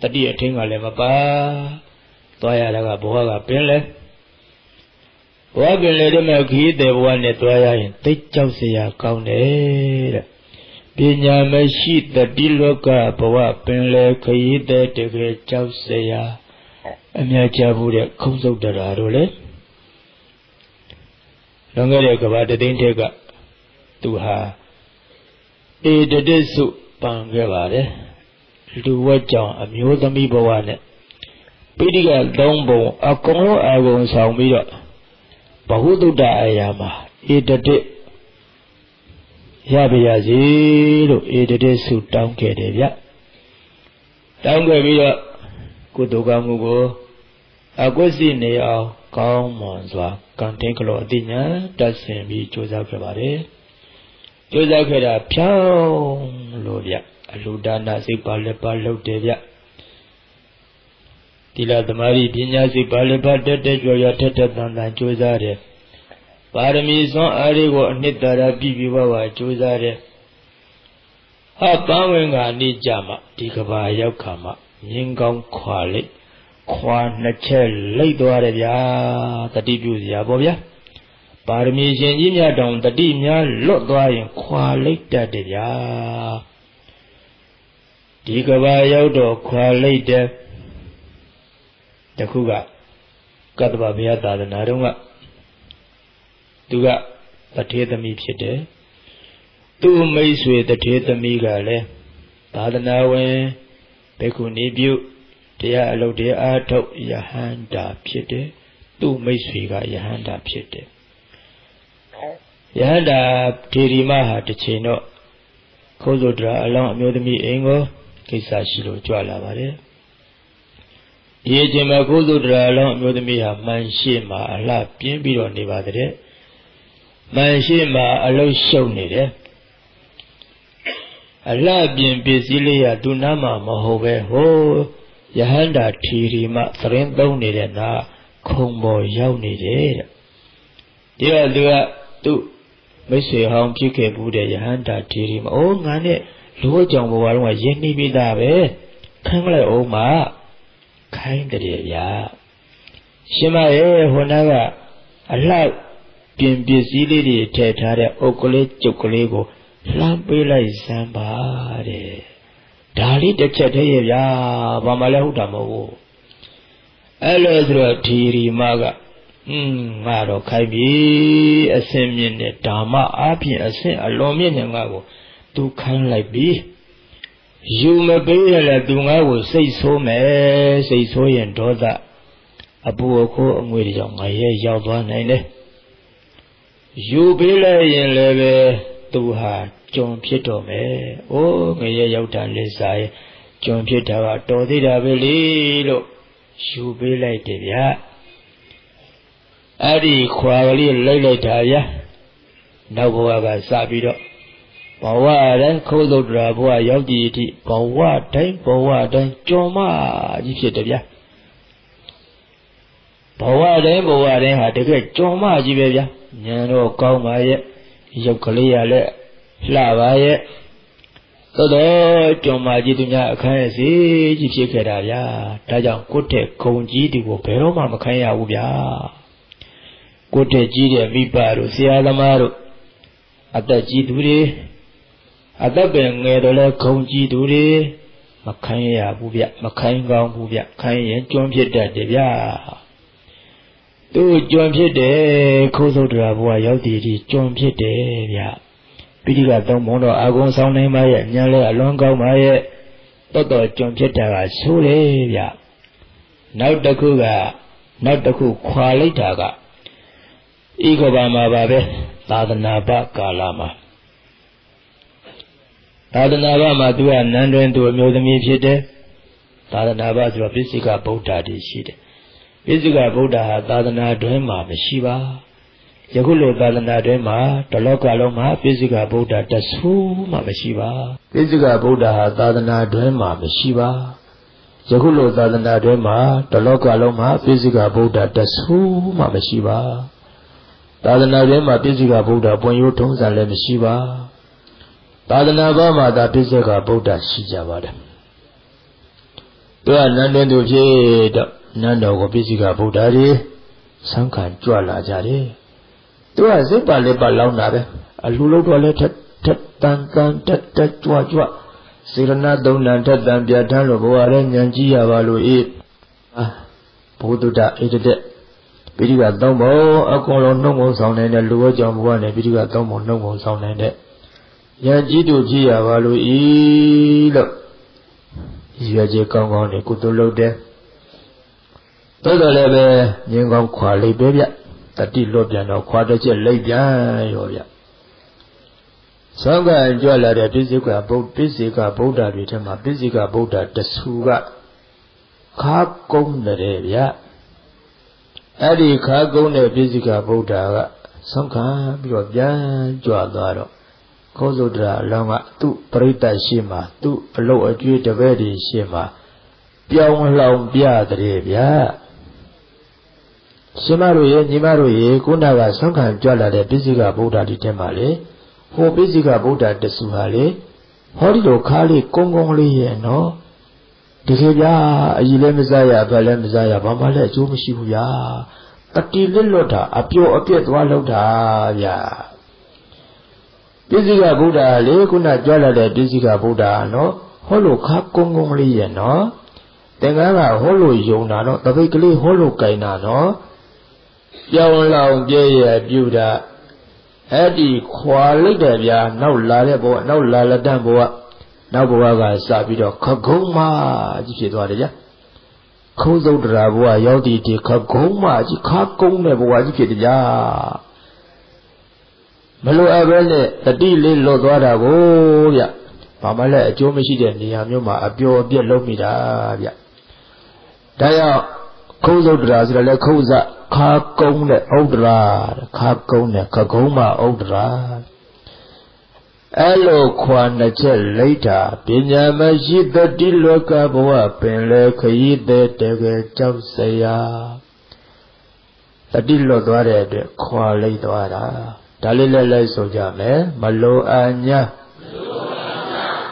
တတိအထင်းကလည်းမပါသွားရတာကဘဝကပင်လေ ဘဝပင်လေတဲ့မဲ့ခရီးတဲ့ဘဝနဲ့သွားရရင်သိကြောက်เสียကောင်းတယ်တဲ့ပညာမရှိတတိလောကဘဝပင်လေခရီးတဲ့တကယ်ကြောက်เสียအမြတ်ကြဘူးတဲ့ခုံးစုပ်တရာတို့လေလွန်ခဲ့တဲ့ကဘာတသိန်းထက်ကသူဟာအေတတစုပန်ခဲ့ပါတယ်လူဝက်ကြောင့်အမျိုးသမီးဘဝနဲ့ပိဋိကသုံးပုံအကုန်လုံးအကုန်ဆောင်ပြီးတော့ ဘဟုတုတ္တအရာမှာဧတတိရပါရစေလို့ဧတတိဆုတောင်းခဲ့တယ်ဗျတောင်းခဲ့ပြီးတော့ကုသိုလ်ကောင်းမှုကိုအကုသိနေအောင်ကောင်းမွန်စွာကံတင်းကလောအတိညာတတ်ဆင်ပြီးကြိုးစားခဲ့ပါတယ်ကြိုးစားခဲ့တာဖြောင်းလို့ဗျအလူဒါနာစိတ်ပါလက်ပါလှုပ်တယ်ဗျ တိလသမารိပညာစိတ်ပါဠိပါတက်တက်ကြွရထက်ထက်တန်တန်ကြိုးစားတယ်ပါရမီစွမ်းအားတွေကိုအနှစ်သာရပြည့်ပြည့်ဝဝကြိုးစားတယ်ဟာပန်းဝင်ကနေကြမှာဒီကဘာရောက်ခါမှာမြင်းကောင်းခွာလိုက်ခွာနှစ်ချက်လိတ်သွားတယ်ဗျာတတိပြုစရာပေါ့ဗျာပါရမီရှင်ကြီးမြတ်တောင်တတိများလွတ်သွားရင်ခွာလိတ်တတ်တယ်ဗျာဒီကဘာရောက်တော့ခွာလိတ်တယ် တခုကကတ္တဗဘုရားသာသနာတော်ကသူကတထေသမီးဖြစ်တယ်သူ့မိတ်ဆွေတထေသမီးကလည်းသာသနာဝင်ဘေကုဏီပြုတရားအလုပ်တရားအားထုတ်ယဟန္တာဖြစ်တယ်သူ့မိတ်ဆွေကယဟန္တာဖြစ်တယ်ယဟန္တာဒေရီမဟာတစ်ချိန်တော့ခိုးစိုးတရာအလောင်းအမျိုးသမီးအိမ်ကိုကိစ္စရှိလို့ကြွလာပါတယ် ဒီအချိန်မှာကုသတရာလောင်းအမျိုးသမီးဟာမှန်ရှိမှအလှပြင်းပြီးတော့နေပါတဲ့မှန်ရှိမှအလုံးရှုံနေတယ်အလှပြင်ပစ္စည်းလေးရသူနာမှာမဟုတ်ပဲဟိုယဟန္တာထီရီမသတင်းသုံးနေတဲ့နာခုံပေါ်ရောက်နေတယ်တဲ့ဒီကသူကသူ့မိတ်ဆွေဟောင်းဖြစ်ခဲ့ဘူးတဲ့ယဟန္တာထီရီမအိုးငါနဲ့လူ့ကြောင်ဘဝတော့ရင်းနှီးပြီးသားပဲခံလိုက်အောင်ပါ ခိုင်းတယ်ဗျာရှင်မရဲ့ဟိုနာကအလှပြင်ပစ္စည်းလေးတွေထည့်ထားတဲ့အုပ်ကလေးကျုပ်ကလေးကိုလှမ်းပေးလိုက်စမ်းပါတဲ့ဒါလေးတစ်ချက်တည်းရဲ့ဗျာဘာမှလည်းဟုတ်တာမဟုတ်ဘူးအဲ့လိုဆိုတော့ဒီရီမကอืมငါတော့ခိုင်းပြီအစင်မြင့်တဲ့ဓမ္မအပြင်အစင်အလွန်မြင့်တဲ့ငါကိုသူခိုင်းလိုက်ပြီ ယူမပေးရလဲသူငါ့ကိုစိတ်ဆိုးမယ်စိတ်ဆိုးရင်ဒေါသအပူအခိုးအငွေတွေကြောင့်ငါရဲ့ရောက်သွားနိုင်တယ်ယူပေးလိုက်ရင်လည်းပဲသူဟာကြုံဖြစ်တော့မယ်။အိုးငရဲရောက်တာလက်စားရဲ့ကြုံဖြစ်တာကတော်သေးတာပဲလေလို့ယူပေးလိုက်တယ်ဗျာ။အဲ့ဒီခွာကလေးလိုက်လိုက်တာဗျာ။နောက်ဘဝကစပြီးတော့ ဘဝတိုင်းခိုးသုတ်ရာဘဝရောက်ကြည့်အထိဘဝတိုင်းဘဝတိုင်းကြုံမကြီးဖြစ်တယ်ဗျာ။ဘဝတိုင်းဘဝတိုင်းဟာတကယ်ကြုံမကြီးပဲဗျာ။ဉာဏ်တော့ကောင်းပါရဲ့။ရုပ်ကလေးရလည်းလှပါရဲ့သို့တော့ကြုံမာကြီးသူများအခန်းအစီကြီးဖြစ်ခဲ့တာဗျာဒါကြောင့်ကိုယ့်တဲ့ဂုံကြီးတူကိုဘယ်တော့မှမခံရဘူးဗျာကိုယ့်တဲ့ကြီးတဲ့မိဘတို့ဆရာသမားတို့အသက်ကြီးသူတွေ အသက်ပင်ငယ်တော့လဲဂုံကြီးသူတွေမခံရဘူးဗျမခံကောင်းဘူးဗျခံရင်ကျွန်းဖြစ်တတ်တယ်ဗျာသူကျွန်းဖြစ်တယ်ခိုးစုပ်တော်ဘုရားရောက်တည်ဒီကျွန်းဖြစ်တယ်ဗျာပိဋကသုံးဘုံတော့အာကုံဆောင်နိုင်ပါရဲ့ညာလဲအလွန်ကောင်းပါရဲ့တော်တော်ကြုံဖြစ်တာကဆိုးလေဗျနောက်တစ်ခုကနောက်တစ်ခုခွာလိုက်တာကဤကဘာမှာပါပဲသာသနာပကာလမှာ သာသနာပမှာသူကနန်းတွင်သူအမျိုးသမီးဖြစ်တယ်သာသနာပဆိုတော့ပိစိကဗုဒ္ဓတည်ရှိတယ်ပိစိကဗုဒ္ဓဟာသာသနာတွင်မှာမရှိပါယခုလိုသာသနာတွင်မှာတလောကလုံးမှာပိစိကဗုဒ္ဓတဆူမှမရှိပါပိစိကဗုဒ္ဓဟာသာသနာတွင်မှာမရှိပါယခုလိုသာသနာတွင်မှာတလောကလုံးမှာပိစိကဗုဒ္ဓတဆူမှမရှိပါသာသနာတွင်မှာပိစိကဗုဒ္ဓပွင့်ရိုးထုံးစံလည်းမရှိပါ သာသနာ့ဘောမှာသာပိစိကဗုဒ္ဓရှိကြပါတယ်သူကနန်းတွင်သူဖြစ်တော့နန်းတော်ကိုပိစိကဗုဒ္ဓတွေဆန်းခံကြွလာကြတယ်သူကစိတ်ပါလက်ပါလောင်းတာပဲအလူလို့တော့လဲထက်ထက်တန်တန်တက်တက်ကြွကြွစေရဏသုံးဏထက်တန်ပြဋ္ဌာန်းလို့ဘဝရဲဉာဏ်ကြီးရပါလို့အေးအာဘုဒ္ဓဣတတက်ပိဋကသုံးပုံအကုန်လုံးနှုတ်ငုံဆောင်နိုင်တဲ့လူဝဲကြောင့်ဘဝနဲ့ပိဋကသုံးပုံနှုတ်ငုံဆောင်နိုင်တဲ့ ဉာဏ်ကြီးတို့ကြည့်ရပါလို့ဤလို့ရွယ်ကြီးကောင်းကောင်းနဲ့ကုသိုလ်လုပ်တယ်တော်တော်လည်းပဲငင်းကောင်းခွာလိုက်ပဲဗျတတိလွတ်ပြန်တော့ခွာတစ်ချက်လိတ်ပြန်ရောဗျသောကကြွလာတဲ့ပိစိကဗုဒ္ဓပိစိကဗုဒ္ဓတွေထဲမှာပိစိကဗုဒ္ဓတဆူကခါကုန်းတယ်ဗျအဲ့ဒီခါကုန်းတဲ့ပိစိကဗုဒ္ဓကဆုံးခံပြီးတော့ပြန်ကြွသွားတော့ ခောဇုဒ္ဓရာအလောင်းကသူ့ပရိသတ်ရှိမှသူ့အလုတ်အကျွေးတပည့်တွေရှိမှပြောင်းလောင်ပြတဲ့ဗျာရှင်မတို့ရဲ့ညီမတို့ရဲ့ခုနကဆွမ်းခံကြွလာတဲ့ပိစိကဗုဒ္ဓဒီထဲမှာလေဟိုပိစိကဗုဒ္ဓတဆူဟာလေဟောဒီလိုခါလေးကုန်းကုန်းလေးရဲ့နော်တကယ်ဗျာအကြီးလည်းမစားရဘက်လည်းမစားရဘာမှလည်းအကျိုးမရှိဘူးဗျာတတိလစ်လွတ်တာအပျော်အပြက်သွားလောက်တာဗျာ ပိစိကဗုဒ္ဓလေခုနကြွလာတဲ့ပိစိကဗုဒ္ဓနော်ဟောလို့ခါကုန်းကုန်းလေးရဲ့နော်သင်္ကန်းကဟောလို့ယုံတာနော်တပိတ်ကလေးဟောလို့ကြိုင်တာနော်ပြောင်းလောင်ပြည့်ရပြုတာအဲ့ဒီခွာလိုက်တယ်ဗျာနောက်လာတဲ့ဘဝနောက်လာလက်တန့်ဘဝနောက်ဘဝကစပြီးတော့ခကုံးမကြီးဖြစ်သွားတယ်ဗျာခုံးစုတ်တရာဘဝရောက်တည်တည်ခကုံးမကြီးခါကုန်းတဲ့ဘဝကြီးဖြစ်တယ်ဗျာ မလိုအပ်ပဲနဲ့တတိလေးလွတ်သွားတာကိုဗျဘာမှလည်းအကျိုးမရှိတဲ့နေရာမျိုးမှာအပျော်အပြက်လုံးမိတာဗျဒါကြောင့်ခုံးစုတ်တရာဆိုတော့လေခုံးစခါကုန်းတဲ့ဥဒ္ဒရာခါကုန်းတဲ့ခကုံးမဥဒ္ဒရာအဲ့လိုခွာနှစ်ချက်လိဋ္ဌာပညာမရှိတတိလောကဘဝပင်လေခရီးတဲ့တကယ်ကြောက်စရာတတိလွတ်သွားတဲ့အတွက်ခွာလိုက်သွားတာ ဒါလေးလည်းလိုက်ဆိုကြမယ်မလိုအပ်ညာ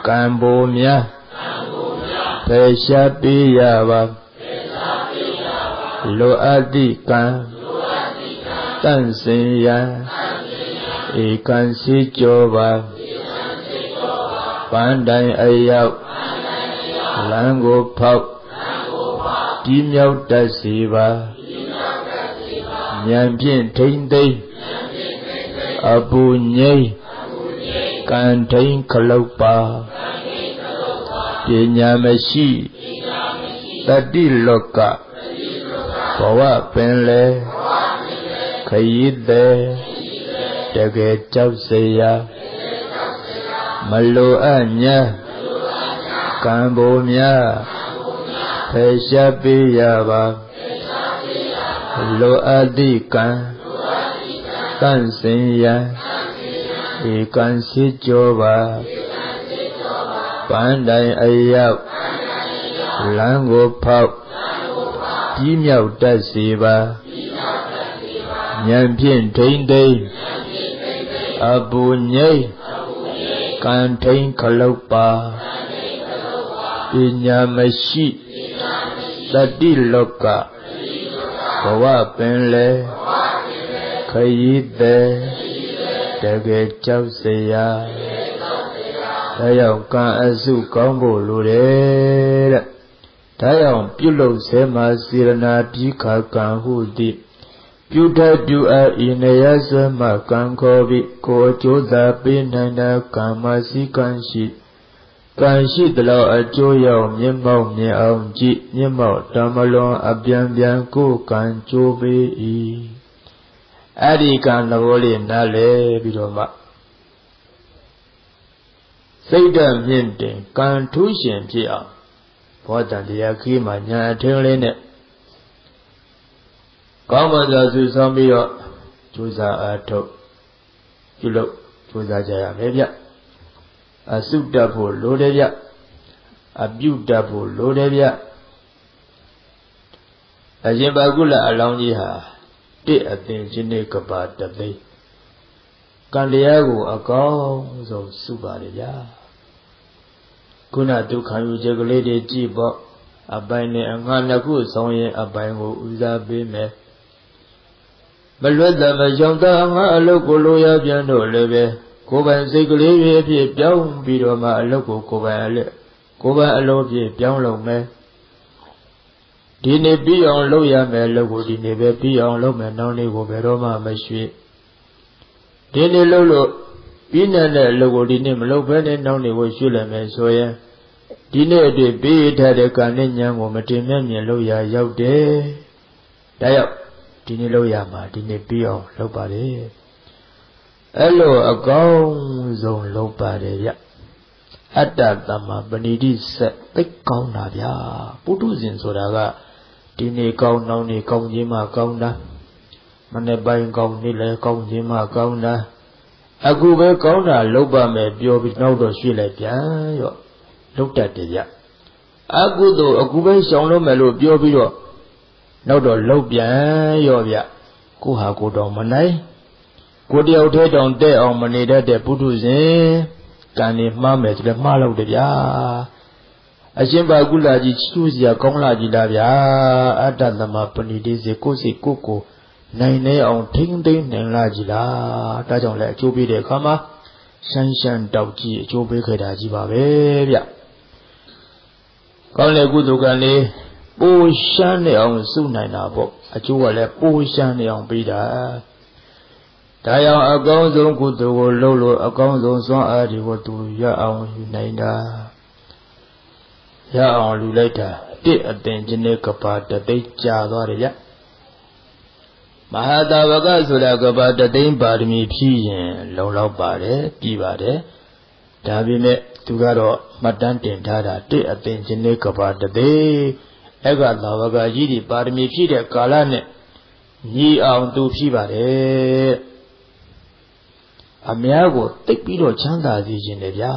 ကံဘိုများဖယ်ရှားပေးရပါလိုအပ်သည့်ကံတန့်စင်ရန်ဧကံစီကြောပါပန်းတိုင်အရောက်လမ်းကိုဖောက်ဒီမြောက်တတ်စီပါဉာဏ်ဖြင့်ထိမ့်သိမ့် အပူငိမ့်ကံထိန်ခလုတ်ပါပညာမရှိတတိလောကဘဝပင်လေခရီးသည်တကယ်ကြောက်စရာမလိုအပ်ညာကံဘိုများဖယ်ရှားပေးရပါလိုအပ်သည့်ကံ တန့်စင်ရန်ဧကံစီကြောပါပန်းတိုင်အရောက်လမ်းကိုဖောက်ကြီးမြောက်တတ်စေပါဉာဏ်ဖြင့်ထိမ့်သိမ့်အပူငိမ့်ကံထိန်ခလုတ်ပါပညာမရှိတတိလောကဘဝပင်လေ ခရီးသည်တကယ်ကြောက်စရာဒါကြောင့်ကံအစုကောင်းဖို့လိုတယ်တဲ့ဒါကြောင့်ပြုလုပ်ဆဲမှာစေရနာပြီးခါကံဟုသည်ပြုထပြုအပ်ဤနေရဆွဲမှကံခေါ်ပြီးကိုအကျိုးသာပေးနိုင်တဲ့ကံမစည်းကံရှိကံရှိသလောက်အကျိုးရောက်မြင့်မောက်မြင်အောင်ကြည့်မြင့်မောက်တမလွန်အပြန်ပြန်ကိုကံကြိုးပေး၏ အဲ့ဒီကံသဘောလေးနားလဲပြီးတော့မှစိတ်ဓာတ်မြင့်တင်ကံထူးရှင်ဖြစ်အောင်ဘောတန်တရားခီးမှာညာအထင်းလေးနဲ့ကောင်းမွန်စွာဆူဆောင်းပြီးတော့ကြိုးစားအားထုတ်ပြုလုပ်ကြိုးစားကြရမယ်ဗျအစုတတ်ဖို့လိုတယ်ဗျအပြုတတ်ဖို့လိုတယ်ဗျအရှင်ဘာကုလအလောင်းကြီးဟာ တစ်အသင်ချင်းနေကပါတသိကံတရားကိုအကောင်းဆုံးစုပါတယ်ဗျာခုနဒုက္ခယူချက်ကလေးတွေကြည့်ပေါ့အပိုင်းနဲ့အငှားနှစ်ခုဆောင်ရင်အပိုင်းကိုဦးစားပေးမယ်မလွတ်တဲ့မကြောင့်သာငါအလုတ်ကိုလိုရပြန်တော့လည်းပဲကိုယ်ပိုင်စိတ်ကလေးတွေအဖြစ်ပြောင်းပြီးတော့မှအလုတ်ကိုကိုယ်ပိုင်အလက်ကိုယ်ပိုင်အလုံးဖြစ်ပြောင်းလုံးမယ် ဒီနေ့ပြီးအောင်လုပ်ရမယ်လုပ်ကိုဒီနေ့ပဲပြီးအောင်လုပ်မယ်နောက်နေ့ကိုဘယ်တော့မှမရွှေ့ဒီနေ့လုပ်လို့ပြီးတဲ့အလုပ်ကိုဒီနေ့မလုပ်ဘဲနဲ့နောက်နေ့ကိုရွှေ့လိုက်မယ်ဆိုရင်ဒီနေ့အတွေ့ပြီးထားတဲ့ကံနဲ့ဉာဏ်ကိုမတင်မြတ်မြင်လို့ရရောက်တယ်ဒါရောက်ဒီနေ့လုပ်ရမှာဒီနေ့ပြီးအောင်လုပ်ပါလေအဲ့လိုအကောင်းဆုံးလုပ်ပါတယ်ဗျအတ္တသမ္မာပဏိတိဆက်သိကောင်းတာဗျာပုထုဇဉ်ဆိုတာက ဒီနေ့ကောင်းနောက်နေ့ကောင်းခြင်းမှကောင်းတာမနေ့ပိုင်းကောင်းနေ့လည်းကောင်းခြင်းမှကောင်းတာအခုပဲကောင်းတာလုပ်ပါမယ်ပြောပြီးနောက်တော့ရွှေ့လိုက်ပြန်ရော့လုပ်တတ်တယ်ဗျအကုသို့အခုပဲရှောင်လို့မယ်လို့ပြောပြီးတော့နောက်တော့လှုပ်ပြန်ရော့ဗျကိုဟာကိုတော့မနိုင်ကိုတယောက်တည်းတောင်တဲ့အောင်မနေတတ်တဲ့ပုထုဇဉ်ကံနေမှားမယ်ဆိုလည်းမှားလို့တယ်ဗျာ အရှင်ဘာကုလာကြီးချူးစရာကောင်းလာကြီးလားဗျာအတ္တသမပဏိတိစေကိုစိကိုကိုနိုင်နေအောင်ထိမ့်သိမ့်နိုင်လာကြီးလားဒါကြောင့်လည်းအကျိုးပေးတဲ့အခါမှာရှမ်းရှမ်းတောက်ကြီးအကျိုးပေးခဲ့တာကြီးပါပဲဗျကောင်းတဲ့ကုသိုလ်ကလေးပိုရှမ်းနေအောင်စုနိုင်တာပေါ့အကျိုးကလည်းပိုရှမ်းနေအောင်ပေးတာဒါကြောင့်အကောင်းဆုံးကုသိုလ်ကိုလုပ်လို့အကောင်းဆုံးစွမ်းအားတွေကိုသူရအောင်ယူနိုင်တာ ရအောင်လူလိုက်တာတစ်အသင်ချင်းနဲ့ကပါတသိကြာသွားတယ်ဗျမဟာတာဝကဆိုတာကပါတသိပါရမီဖြည့်ရင်လုံလောက်ပါတယ်ပြီးပါတယ်ဒါပေမဲ့သူကတော့မှတ်တမ်းတင်ထားတာတစ်အသင်ချင်းနဲ့ကပါတသိအဲ့ကသာဝကကြီးဒီပါရမီဖြည့်တဲ့ကာလနဲ့ညီအောင်သူဖြည့်ပါတယ်အများကိုတိတ်ပြီးတော့ချမ်းသာစေခြင်းလေဗျာ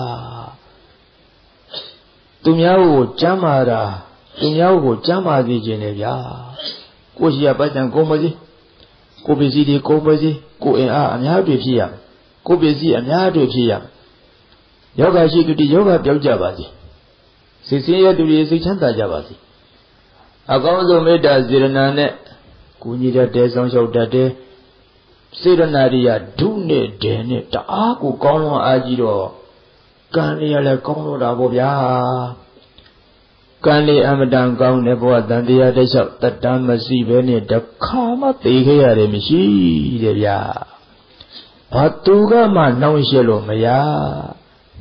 သူများကိုကျမ်းမာတာသူများကိုကျမ်းမာစေခြင်းလေဗျာကိုရှိရပတ်စံကိုမစီကိုပစ္စည်းတွေကိုမစီကိုအင်အားအများတွေဖြစ်ရမယ်ကိုပစ္စည်းအများတွေဖြစ်ရမယ်ယောဂရှိသူတိယောဂပြောက်ကြပါစေစိတ်ဆင်းရဲသူတွေစိတ်ချမ်းသာကြပါစေအကောင်းဆုံးမေတ္တာစေရနာနဲ့ကုညီတတ်တဲ့ဆောင်လျှောက်တတ်တဲ့စေရနာရိယဒုနဲ့ဒဲနဲ့တအားကိုကောင်းလွန်အားကြီးတော့ ကံလေးရလည်းကောင်းလို့တာပေါ့ဗျာကံလေးအမတန်ကောင်းတဲ့ဘဝတန်တရားတစ်လျှောက်တတမ်းမရှိဘဲနဲ့တခါမှသိခဲ့ရတယ်မရှိတဲ့ဗျာဘာသူကမှနှောင့်ယှက်လို့မရ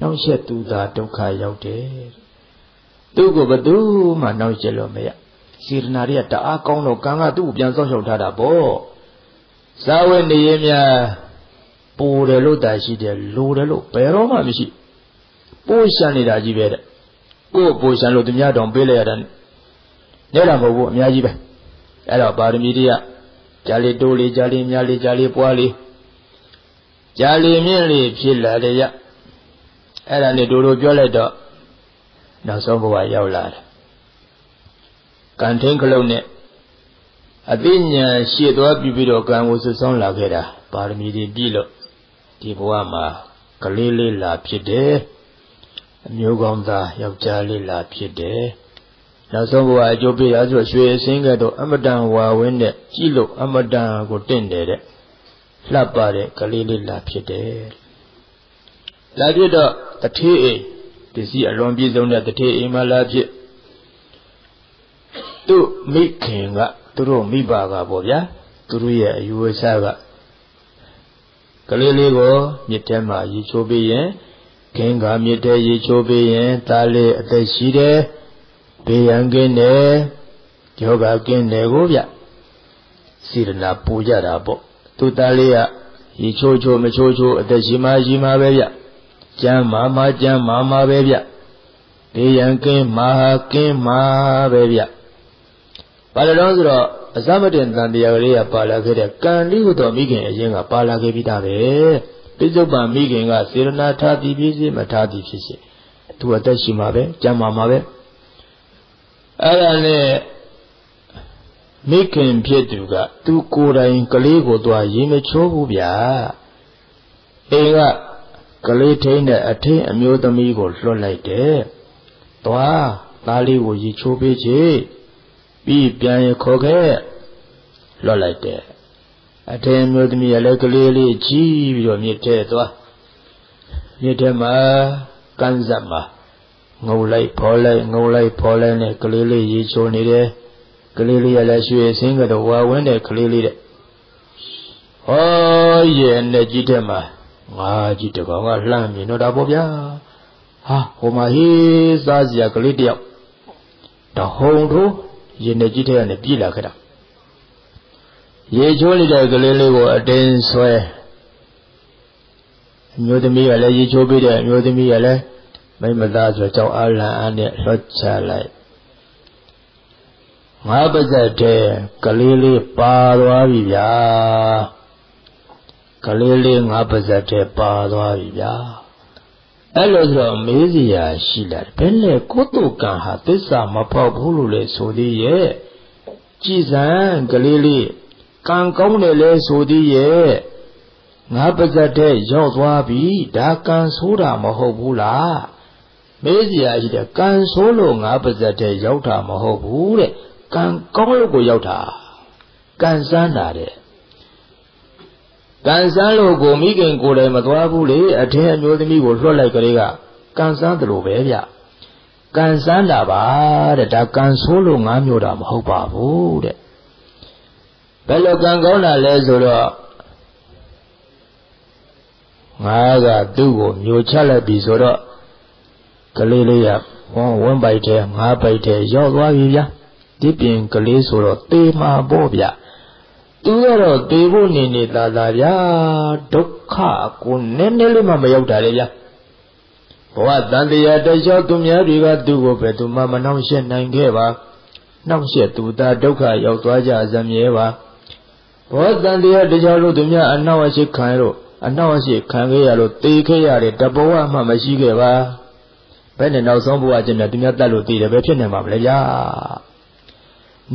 နှောင့်ယှက်သူသာဒုက္ခရောက်တယ်သူ့ကိုဘသူမှနှောင့်ယှက်လို့မရစေတနာတွေကတအားကောင်းတော့ကံကသူ့ကိုပြန်စောင့်ရှောက်ထားတာပေါ့ဇာဝေနေရင်များပူတယ်လို့တာရှိတယ်လိုတယ်လို့ဘယ်တော့မှမရှိ ပိုးရှမ်းနေတာကြီးပဲတဲ့ကိုယ်ပိုးရှမ်းလို့သူများတောင်ပေးလိုက်ရတာနဲ့တာမဟုတ်ဘူးအများကြီးပဲအဲ့တော့ပါရမီတွေကဂျာလီတိုးလေးဂျာလီများလေးဂျာလီပွားလေးဂျာလီမြင့်လေးဖြစ်လာတယ်ရအဲ့ဒါနဲ့တို့တို့ပြောလိုက်တော့နောက်ဆုံးဘဝရောက်လာတယ်ကံထင်းခလုံးနဲ့အသိဉာဏ်ရှေ့သွားပြီးပြီးတော့ကံကိုဆွဆောင်းလာခဲ့တာပါရမီတွေပြည့်လို့ဒီဘဝမှာကလေးလေးလာဖြစ်တယ် အမျိုးကောင်းသားယောက်ျားလေးလာဖြစ်တယ်နောက်ဆုံးဘဝအကျိုးပေးရဆိုရွှေအစင်းကတော့အမတန်ဝါဝင်းနဲ့ကြည့်လို့အမတန်ကိုတင့်တယ်တဲ့လှပတဲ့ကလေးလေးလာဖြစ်တယ်လာဖြစ်တော့တထေးအိမ်ပစ္စည်းအလွန်ပြည့်စုံတဲ့တထေးအိမ်မှာလာဖြစ်သူ့မိခင်ကသူတို့မိဘကပေါ့ဗျာသူတို့ရဲ့အယူဝဆကကလေးလေးကိုမြစ်ထဲမှာရေချိုးပေးရင် ခင်ကမြစ်ထဲရေချိုးပေးရင်သားလေးအသက်ရှိတယ်ဘေးရန်ကင်းတယ်ယောဂကင်းတယ်ကိုဗျစေရနာပူကြတာပေါ့သူသားလေးကရေချိုးချိုးမချိုးချိုးအသက်ရှိမှရှိမှပဲဗျကျမ်းမာမှကျမ်းမာမှပဲဗျဘေးရန်ကင်းမာကင်းမာပဲဗျဘာလို့လဲဆိုတော့အစမတင်တန်တရားကလေးကပါလာခဲ့တဲ့ကံလေးဟူသောမိခင်အရင်ကပါလာခဲ့ပြီးသားပဲ ပိဿုပန်မိခင်ကစေရနာထားသည်ဖြစ်စေမထားသည်ဖြစ်စေသူအသက်ရှိမှာပဲကြမ်းမှာမှာပဲအဲ့ဒါနဲ့မိခင်ဖြစ်သူကသူကိုယ်တိုင်ကလေးကိုသွားရေမချိုးဘူးဗျာအိမ်ကကလေးထိန်တဲ့အထင်းအမျိုးသမီးကိုလွှတ်လိုက်တယ်သွားသားလေးကိုရေချိုးပေးချေပြီးပြန်ရခေါ်ခဲ့လွတ်လိုက်တယ် အထင်မျိုးသမီးရလည်းကလေးလေးကြီးပြီးတော့မြစ်ထဲသွားမြစ်ထဲမှာကန်းစပ်မှာငုံလိုက်ဖော်လိုက်ငုံလိုက်ဖော်လိုက်နဲ့ကလေးလေးရေချိုးနေတယ်ကလေးလေးရလည်းရွှေစင်းကတော့ဝါဝင်းတဲ့ကလေးလေးတဲ့ဟောရဲ့နဲ့ကြီးတဲ့မှာငါကြီးတကောင်ကလှမ်းမြင်တော့တာပေါ့ဗျာဟာဟိုမှာဟေးစားစရာကလေးတယောက်တဟုံထိုးရင်နဲ့ကြီးတဲ့ကနေပြေးလာခဲ့တာ ရေချိုးနေတဲ့ကလေးလေးကိုအတင်းဆွဲအမျိုးသမီးကလည်းရေချိုးပြီးတဲ့အမျိုးသမီးကလည်းမိမသားဆိုကြောက်အားလန့်အားနဲ့လွတ်ချလိုက်ငါပါဇက်တဲ့ကလေးလေးပါသွားပြီဗျာကလေးလေးငါပါဇက်တဲ့ပါသွားပြီဗျာအဲ့လိုဆိုတော့မေးစရာရှိလာတယ်ဘယ်နဲ့ကိုတုကံဟာသစ္စာမဖောက်ဘူးလို့လေဆိုသေးရဲ့ကြည်စံကလေးလေး ကံကောင်းတယ်လေဆိုသေးရဲ့ငါပါဇက်တဲ့ရောက်သွားပြီဒါကံဆိုးတာမဟုတ်ဘူးလားမေးစရာရှိတယ်ကံဆိုးလို့ငါပါဇက်တဲ့ရောက်တာမဟုတ်ဘူးတဲ့ကံကောင်းလို့ကိုရောက်တာကံစမ်းတာတဲ့ကံစမ်းလို့ကိုမိခင်ကိုယ်လည်းမသွားဘူးလေအထင်းအမျိုးသမီးကိုလွှတ်လိုက်ကလေးကကံစမ်းတယ်လို့ပဲဗျကံစမ်းတာပါတဲ့ဒါကံဆိုးလို့ငါမျိုးတာမဟုတ်ပါဘူးတဲ့ ဘယ်လိုကံကောင်းတာလဲဆိုတော့ငါကသူ့ကိုမျိုးချလိုက်ပြီဆိုတော့ကလေးလေးကဝန်းဝန်းပိုက်ထဲငါးပိုက်ထဲရောက်သွားပြီဗျာဒီပြင်ကလေးဆိုတော့တေးမှာပေါ့ဗျာသူကတော့တေဖို့နေနေသာသာဗျာဒုက္ခကိုနည်းနည်းလေးမှမရောက်တာလေဗျာဘဝတန်တရားတလျှောက်သူများတွေကသူ့ကိုပဲသူမှမနှောင့်ယှက်နိုင်ခဲ့ပါနှောင့်ယှက်သူသားဒုက္ခရောက်သွားကြစမြဲပါ ဘောတန်တရားတရားလို့သူများအနှောင့်အယှက်ခံရလို့အနှောင့်အယှက်ခံခဲ့ရလို့တေခဲ့ရတယ်တဘဝမှမရှိခဲ့ပါဘယ်နဲ့နောက်ဆုံးဘဝကျင်တဲ့သူများတတ်လို့တည်တယ်ပဲဖြစ်နေမှာမလဲဗျာ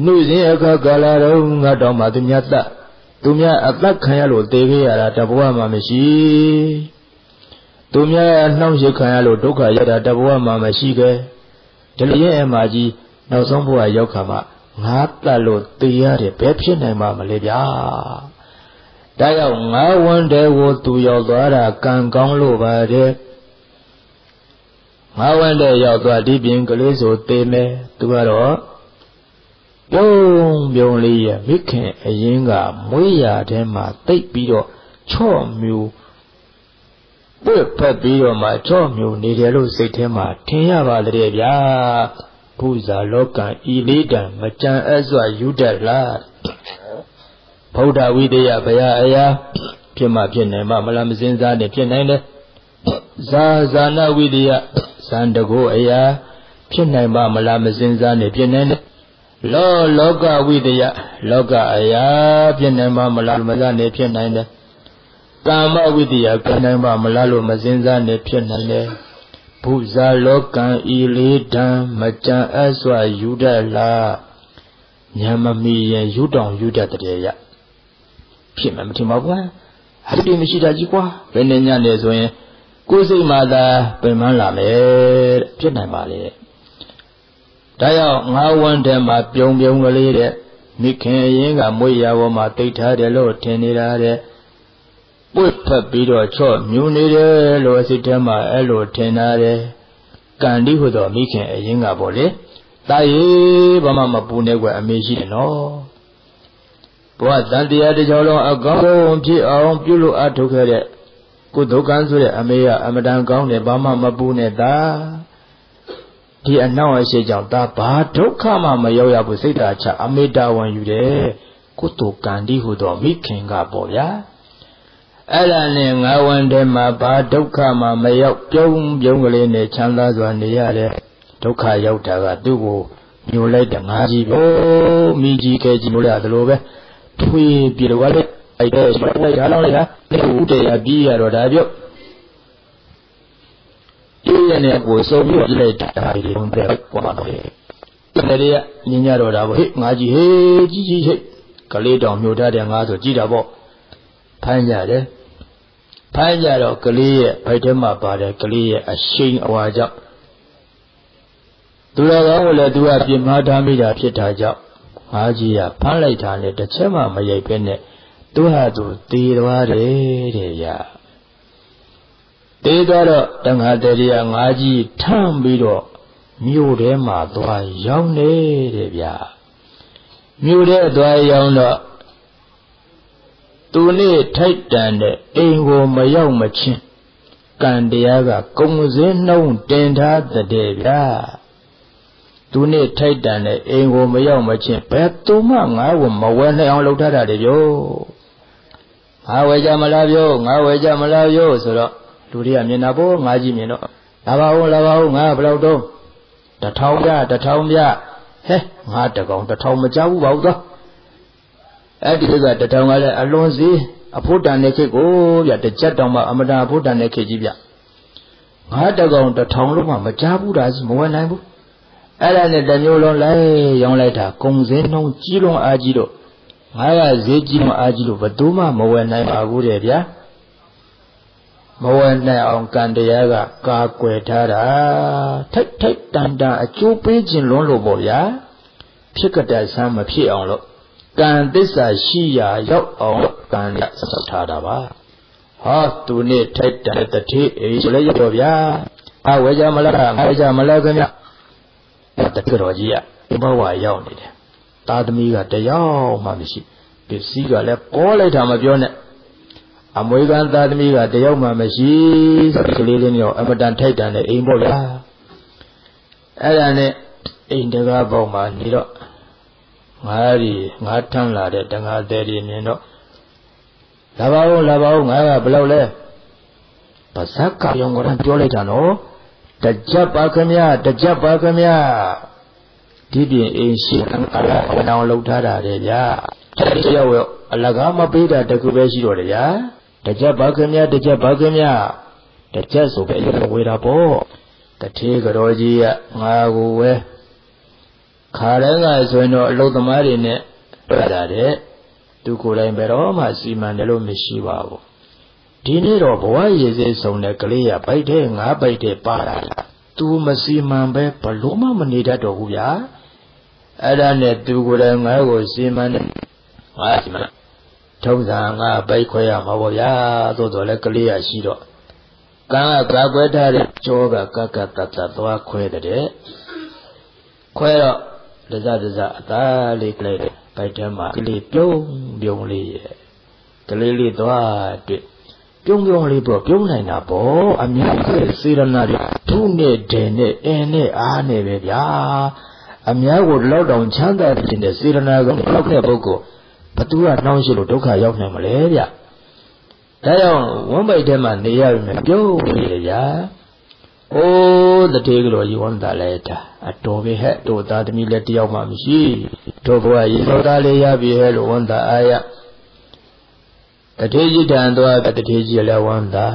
နှုတ်စဉ်အခါကာလတော့ငါတော်မှသူများတတ်သူများအသက်ခံရလို့တေခဲ့ရတာတဘဝမှမရှိသူများနှောင့်ယှက်ခံရလို့ဒုက္ခရတာတဘဝမှမရှိခဲ့ဒီလိုရဲ့အမှကြီးနောက်ဆုံးဘဝရောက်ခါမှ ငါတတ်လို့တေရတယ်ဘယ်ဖြစ်နိုင်မှာမလဲဗျာဒါကြောင့်ငါဝန်တဲ့ကိုသူရောက်သွားတာကံကောင်းလို့ပါတဲ့ငါဝန်တဲ့ရောက်သွားဒီပြင်ကလေးဆိုသေမယ်သူကတော့ပြုံးပြုံးလေးရမိခင်အရင်ကမွေးရထဲမှာတိတ်ပြီးတော့ချော့မြူပွက်ဖက်ပြီးတော့မှချော့မြူနေတယ်လို့စိတ်ထဲမှာထင်ရပါလေဗျာ ဘုဇာလောကံဤလေးတံမကြံအစွာယူတတ်လားဗုဒ္ဓဝိတယဘယအရာဖြစ်မှဖြစ်နိုင်မှမလားမစင်စားနဲ့ဖြစ်နိုင်တယ်ဇာဇာနာဝိတယဇန်တကိုအရာဖြစ်နိုင်မှမလားမစင်စားနဲ့ဖြစ်နိုင်တယ်လောလောကဝိတယလောကအရာဖြစ်နိုင်မှမလားမစားနဲ့ဖြစ်နိုင်တယ်ကာမဝိတယကနိုင်မှမလားလို့မစင်စားနဲ့ဖြစ်နိုင်တယ် ဘုဇာလောကံဤလေးတံမကြံအစွာယူတတ်လားဉာဏ်မမီရင်ယူတောင်ယူတတ်တဲ့ရဖြစ်မှာမထင်ပါဘူးကွာအဲ့ဒီမရှိတာကြီးကွာဘယ်နဲ့ညနေဆိုရင်ကိုယ်စိတ်မှသာပင်မလာမယ်ဖြစ်နိုင်ပါလေဒါကြောင့်ငါးဝန်းထဲမှာပြုံပြုံကလေးတဲ့မိခင်အရင်ကမွေးရပေါ်မှာတိတ်ထားတယ်လို့ထင်နေတာတဲ့ ပွတ်ဖက်ပြီးတော့ချော့မြူနေတယ်လို့အစိတ်ထဲမှာအဲ့လိုထင်တာတယ်ကံဒီဟူသောမိခင်အရင်ကပေါ့လေတာရေဘာမှမပူနေကွယ်အမေရှိတယ်နော်ဘဝတန်တရားတစ်ကြောလုံးအကောင်းဆုံးဖြစ်အောင်ပြုလို့အထုတ်ခဲ့တဲ့ကုသကံဆိုတဲ့အမေကအမတန်ကောင်းတယ်ဘာမှမပူနဲ့တာဒီအနောက်အရှိကြောင့်ဒါဘာဒုက္ခမှမရောက်ရဘူးစိတ်ဓာတ်ချအမေတာဝန်ယူတယ်ကုသကံဒီဟူသောမိခင်ကပေါ့ဗျာ အဲ့ဒါနဲ့ငါဝန်ထဲမှာဘာဒုက္ခမှမရောက်ပြုံးပြုံးကလေးနဲ့ချမ်းသာစွာနေရတဲ့ဒုက္ခရောက်တာကသူ့ကိုညှိုလိုက်တဲ့ငါကြီးပဲမိကြီးကဲကြီးလို့ရတယ်လို့ပဲထွေးပြေတော့လေအဲ့ဒါစလိုက်ရအောင်လေဟာဒီဥတေရပြီးရတော့ဒါပြော့ဒီရနဲ့ကိုစုံပြီးပြလိုက်တာဒီလုံးတဲ့ပေါ်ပါတော့လေတည်းရညင်ကြတော့တာပေါ့ဟေ့ငါကြီးဟေးကြီးကြီးဟေ့ကလေးတောင်မြို့ထားတဲ့ငါဆိုကြည်တာပေါ့ဖမ်းကြတယ် ဖမ်းကြတော့ကလေးရဲ့ဗိုက်ထဲမှာပါတယ်ကလေးရဲ့အရှိန်အဝါကြောင့်သူတော်ကောင်းကိုလည်းသူကပြင်မာထားမိတာဖြစ်တာကြောင့်ငါကြီးကဖမ်းလိုက်တာနဲ့တစ်ချက်မှမရိပ်ပဲနဲ့သူဟာသူသေသွားတယ်တဲ့ဗျာသေသွားတော့တန်ခါတည်းရငါကြီးထမ်းပြီးတော့မြို့ထဲမှာသွားရောက်နေတဲ့ဗျာမြို့ထဲသွားရောက်တော့ သူနေ့ထိုက်တန်တဲ့အိမ်ကိုမရောက်မချင်းကံတရားကကုံစင်းနှုံးတင်ထားတဲ့ဗျာသူနေ့ထိုက်တန်တဲ့အိမ်ကိုမရောက်မချင်းဘယ်သူမှငါ့ကိုမဝယ်နိုင်အောင်လုပ်ထားတာတည်းပြောငါဝယ်ကြမလားပြောငါဝယ်ကြမလားပြောဆိုတော့လူတွေကမြင်တာပေါ့ငါကြည့်မြင်တော့လာပါဦးလာပါဦးငါဘယ်လောက်တော့တထောင်ပြတထောင်ပြဟဲငါတကောင်တထောင်မကြောက်ဘူးပါဦးတော့ အဲ့ဒီကတထောင်ကလည်းအလွန်စီအဖို့တန်တဲ့ခေတ်ကိုဗျတကြက်တောင်မှအမတာအဖို့တန်တဲ့ခေတ်ကြီးဗျငါတကောင်တထောင်လုံးမှမကြားဘူးတာမဝယ်နိုင်ဘူးအဲ့ဒါနဲ့တမျိုးလုံးလိုက်ရောင်းလိုက်တာကုံစင်းနှုံးကြီးလုံးအားကြီးတော့ငါကဈေးကြီးလုံးအားကြီးလို့ဘယ်သူမှမဝယ်နိုင်ပါဘူးတဲ့ဗျာမဝယ်နိုင်အောင်ကံတရားကကာကွယ်ထားတာထိုက်ထိုက်တန်တန်အကျိုးပေးခြင်းလွန်းလို့ပေါ့ဗျာဖြစ်ကြတဲ့ဆမ်းမဖြစ်အောင်လို့ ကံသစ္စာရှိရာရောက်အောင်ကံရဆောက်ထားတာပါဟာသူနဲ့ထိုက်တဲ့တတိအေးဆိုလဲရောက်ဗျာအဝေကြမလားငါဝေကြမလားခင်ဗျတတိတော်ကြီးကဘဝရောက်နေတယ်သာသမီကတယောက်မှမရှိပစ္စည်းကလည်းပေါ်လိုက်တာမပြောနဲ့အမွေခံသာသမီကတယောက်မှမရှိဆိုကလေးလေးမျိုးအမတန်ထိုက်တန်တဲ့အိမ်ပေါ့ဗျာအဲ့ဒါနဲ့အိမ်တကားပေါက်မှာနေတော့ ငါးရီငါးထမ်းလာတဲ့တန်ခါသေးတွေမြင်တော့လာပါဦးလာပါဦးငါကဘယ်လောက်လဲပါဇက်ကရောင်ကပြောလိုက်တာနော်တကြပ်ပါခမတကြပ်ပါခမဒီပြင်အိမ်ရှိအလားအတောင်လှုပ်ထားတာတဲ့ဗျာတယောက်ရောအလကားမပေးတာတခုပဲရှိတော့တယ်ဗျာတကြက်ပါခင်ဗျာတကြက်ပါခင်ဗျာတကြက်ဆိုပဲအရင်ဝေတာပေါ့တထေးကြောကြီးကငါကိုဝဲ ခါတိုင်းကဆိုရင်တော့အလုသမားတွေနဲ့တွေ့တာတဲ့သူကိုယ်တိုင်ဘယ်တော့မှစီမံတယ်လို့မရှိပါဘူးဒီနေ့တော့ဘဝရည်စဲဆုံးတဲ့ကလေးရဗိုက်တဲ့ငါးဗိုက်တဲ့ပါလာသူမစီမံပဲဘလို့မှမနေတတ်တော့ဘူးဗျာအဲ့ဒါနဲ့သူကိုယ်တိုင်ငါ့ကိုစီမံတယ်ငါစီမံထုံးစံငါဗိုက်ခွဲရမှာပေါ့ဗျာသို့တော်လည်းကလေးရရှိတော့ကံကကာကွယ်ထားတဲ့ကြောကကကတတသွားခွဲတဲ့ခွဲတော့ ဒဇဒဇအသားလေးကလေးဗိုက်ထဲမှာကလေးပြုံးပြုံးလေးရဲ့ကလေးလေးသွားတွေ့ပြုံးပြုံးလေးပေါ့ပြုံးနိုင်တာပေါ့အများကြီးစေရနာတွေထုနဲ့ဒဲနဲ့အင်းနဲ့အားနဲ့ပဲဗျာအများကိုလောက်တောင်ချမ်းသာခြင်းနဲ့စေရနာကောင်လောက်တဲ့ပုဂ္ဂိုလ်ဘသူကနှောင်းရှိလို့ဒုက္ခရောက်နိုင်မလဲဗျဒါကြောင့်ဝမ်းပိုက်ထဲမှာနေရပြီမဲ့ပြုံးနေရဗျာ အိုးတတိကတော်ယူဝမ်းတာလဲတာအတော်ပဲဟဲ့တို့သားသမီးလည်းတယောက်မှမရှိတို့ဘဝရေသောသားလေးရပြီဟဲ့လို့ဝမ်းတာအာရတထေကြီးတန်သွားတထေကြီးလည်းဝမ်းတာ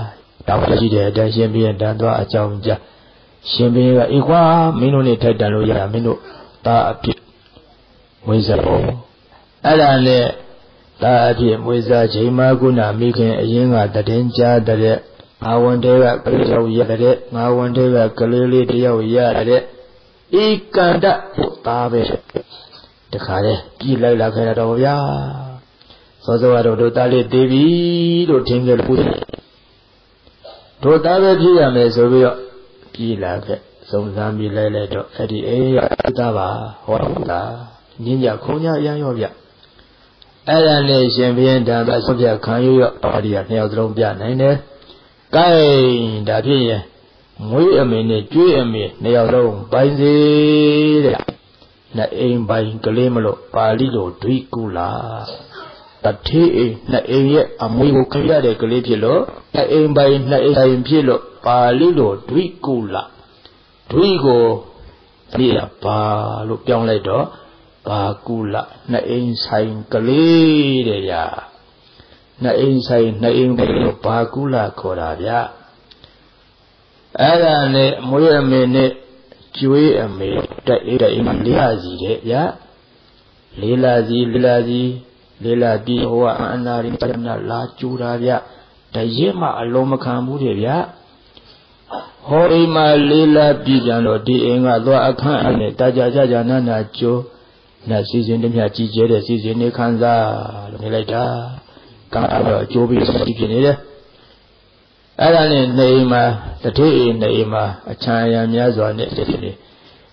တောင်းကြည့်တဲ့အတိုင်းရှင်ပြင်းတန်သွားအကြောင်းကြရှင်ပြင်းကအေးကွာမင်းတို့နေထိုက်တန်လို့ရတာမင်းတို့သားအဖြစ်ဝိဇ္ဇာပေါ့အဲ့ဒါနဲ့သားအဖြစ်ဝိဇ္ဇာချိန်မှကုဏမိခင်အရင်ကတည်င်းကြားတဲ့ ငါဝန်တဲကကလေးယောက်ရတဲ့ငါဝန်တဲကကလေးလေးတယောက်ရတဲ့ဧကန္တသားပဲတခါလေပြည်လိုက်လာခဲ့တော့ဗျာစောစောကတော့တို့သားလေးသေးပြီလို့ထင်ကြလို့တို့သားပဲဖြစ်ရမယ်ဆိုပြီးတော့ပြည်လာခဲ့စုံစမ်းပြီးလိုက်လိုက်တော့အဲ့ဒီအေးရသားပါဟောတော့လားညင်ကြခုံကြအရန်ရောဗျအဲ့ဒါနဲ့ရှင်ဘုရင်တန်ပါဆွပြခံရရောဟောဒီကနှစ်ယောက်သလုံးပြနိုင်တယ် ကဲဒါဖြစ်ရင်မွေးအမေနဲ့ကျွေးအမေနှစ်ယောက်လုံးပိုင်စေတဲ့နှစ်အိမ်ပိုင်ကလေးမလို့ပါဠိလိုဒွိကုလာတထေးအိမ်နှစ်အိမ်ရဲ့အမွေကိုခရတဲ့ကလေးဖြစ်လို့နှစ်အိမ်ပိုင်နှစ်အိမ်ဖြစ်လို့ပါဠိလိုဒွိကုလာဒွိကိုဒီပါလို့ပြောင်းလိုက်တော့ပါကုလနှစ်အိမ်ဆိုင်ကလေးတဲ့ဗျာ နှစ်အိမ်ဆိုင်နှစ်အိမ်ပဲလို့ဘာကုလခေါ်တာဗျအဲ့ဒါနဲ့မွေးအမေနဲ့ကျွေးအမေတက်အိတက်အိမ်လေးလာစီတဲ့ဗျလေးလာစီလေးလာစီလေးလာပြီးဟိုကအနာရိပဒနာလာကျူတာဗျတရက်မှအလုံးမခံဘူးတဲ့ဗျဟောအိမ်မှာလေးလာပြီးကြတော့ဒီအိမ်ကသွားအခန့်အနေတာကြကြကြနာနာကျိုးနတ်စီစဉ်တည်းမြကြီးကျဲတဲ့စီစဉ်နေခံစားလို့နေလိုက်တာ ကံတော့အကျိုးပြီးစီဖြစ်နေတယ်အဲ့ဒါနဲ့နေမှာတထေးအိမ်နေမှာအချမ်းအယံများစွာနဲ့တည်းနေ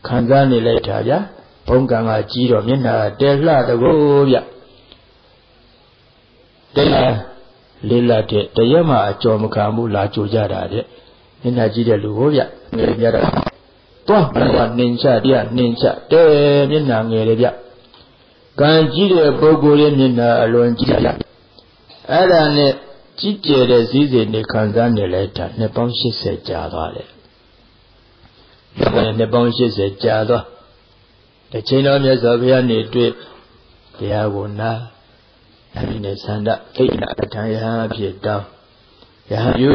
ခံစားနေလိုက်တာဗျာဘုံကံကကြီးတော့မျက်နှာတဲလှတကိုဗျတဲလေးလာတဲ့တရက်မှအကျော်မခံဘူးလာကြိုကြတာတဲ့မျက်နှာကြီးတဲ့လူကိုဗျငယ်ပြတာသွားဘယ်ကနှင်ချတရားနှင်ချတဲမျက်နှာငယ်တယ်ဗျကံကြီးတဲ့ပုဂ္ဂိုလ်ရဲ့မျက်နှာအလွန်ကြီးတယ် အဲ့ဒါနဲ့ကြီးကျယ်တဲ့စည်းစိမ်တွေခံစားနေလိုက်တာနှစ်ပေါင်း80ကြာသွားတယ်နှစ်ပေါင်း80ကြာသွားတစ်ချိန်တော့မြတ်စွာဘုရားနေတွေ့တရားကိုနာအဲ့ဒီနဲ့သန္တအိဋ္ဌအထံယဟဖြစ်တောင်းယဟပြု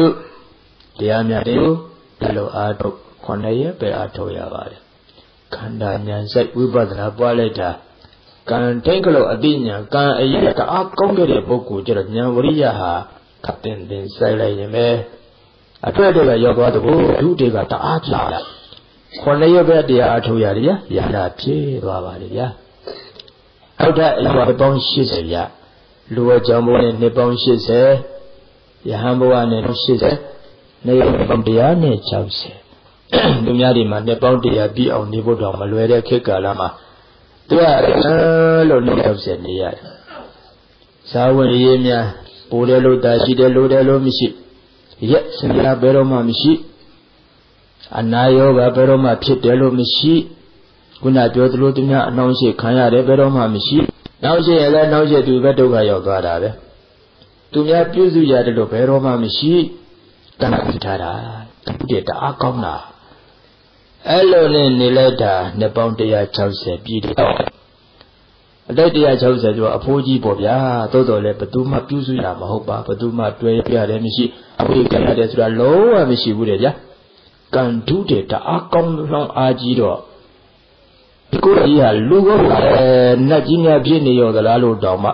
တရားများတွေကိုဒီလိုအားထုတ်ခုနှစ်ရက်ပဲအားထုတ်ရပါတယ်ခန္ဓာဉာဏ်စိတ်ဝိပဿနာပွားလိုက်တာ ကံတိတ်ကလို့အတိညာကံအရေးတအားကောင်းခဲ့တဲ့ပုဂ္ဂိုလ်ကျတော့ဉာဏ်ဝရိယဟာခတ်တင်တင်စိုက်လိုက်ရင်ပဲအထွက်တွေကရောက်သွားတဲ့ဘုဒုတွေကတအားပြလာခုနှစ်ရက်ပဲတရားအထုတ်ရတယ်ဗျာရတာဖြည့်သွားပါလေဗျာဟုတ်တဲ့အရွယ်ပေါင်း80ဗျာလူဝကြောင့်ဘုန်းနဲ့နှစ်ပေါင်း80ယဟန်ဘဝနဲ့80နေပေါင်း100နဲ့60လူများဒီမှာနှစ်ပေါင်း100ပြည့်အောင်နေဖို့တော့မလွယ်တဲ့ခေတ်ကာလမှာ သူကလို့နေတော့ဆက်နေရတယ်။ဇာဝင်ရေးများပိုတယ်လို့တာရှိတယ်လို့တယ်လို့မရှိရက်စင်လာဘယ်တော့မှမရှိအနာယောဂဘယ်တော့မှဖြစ်တယ်လို့မရှိခုနပြောသလိုသူများအနှောင့်အယှက်ခံရတယ်ဘယ်တော့မှမရှိနောက်ရှိရင်လည်းနောက်ရှိသူပဲဒုက္ခရောက်သွားတာပဲသူများပြုစုရတယ်လို့ဘယ်တော့မှမရှိတဏှာဖြစ်ထားတာတပုတ္တတအားကောင်းတာ အဲ့လိုနဲ့နေလိုက်တာနှစ်ပေါင်း160ပြည့်တယ်အတိုက်160ဆိုတော့အဖိုးကြီးပေါ့ဗျာသို့တော်လည်းဘသူမှပြုစုရမှာမဟုတ်ပါဘသူမှတွဲပြရတယ်မရှိအဖေကရတယ်ဆိုတာလုံးဝမရှိဘူးတဲ့ဗျာကံဒုတဲ့တအားကောင်းလောင်းအားကြီးတော့ဒီကိုကြီးဟာလူကောပါလေနတ်ကြီးများဖြစ်နေရောသလားလို့တောင်းမှ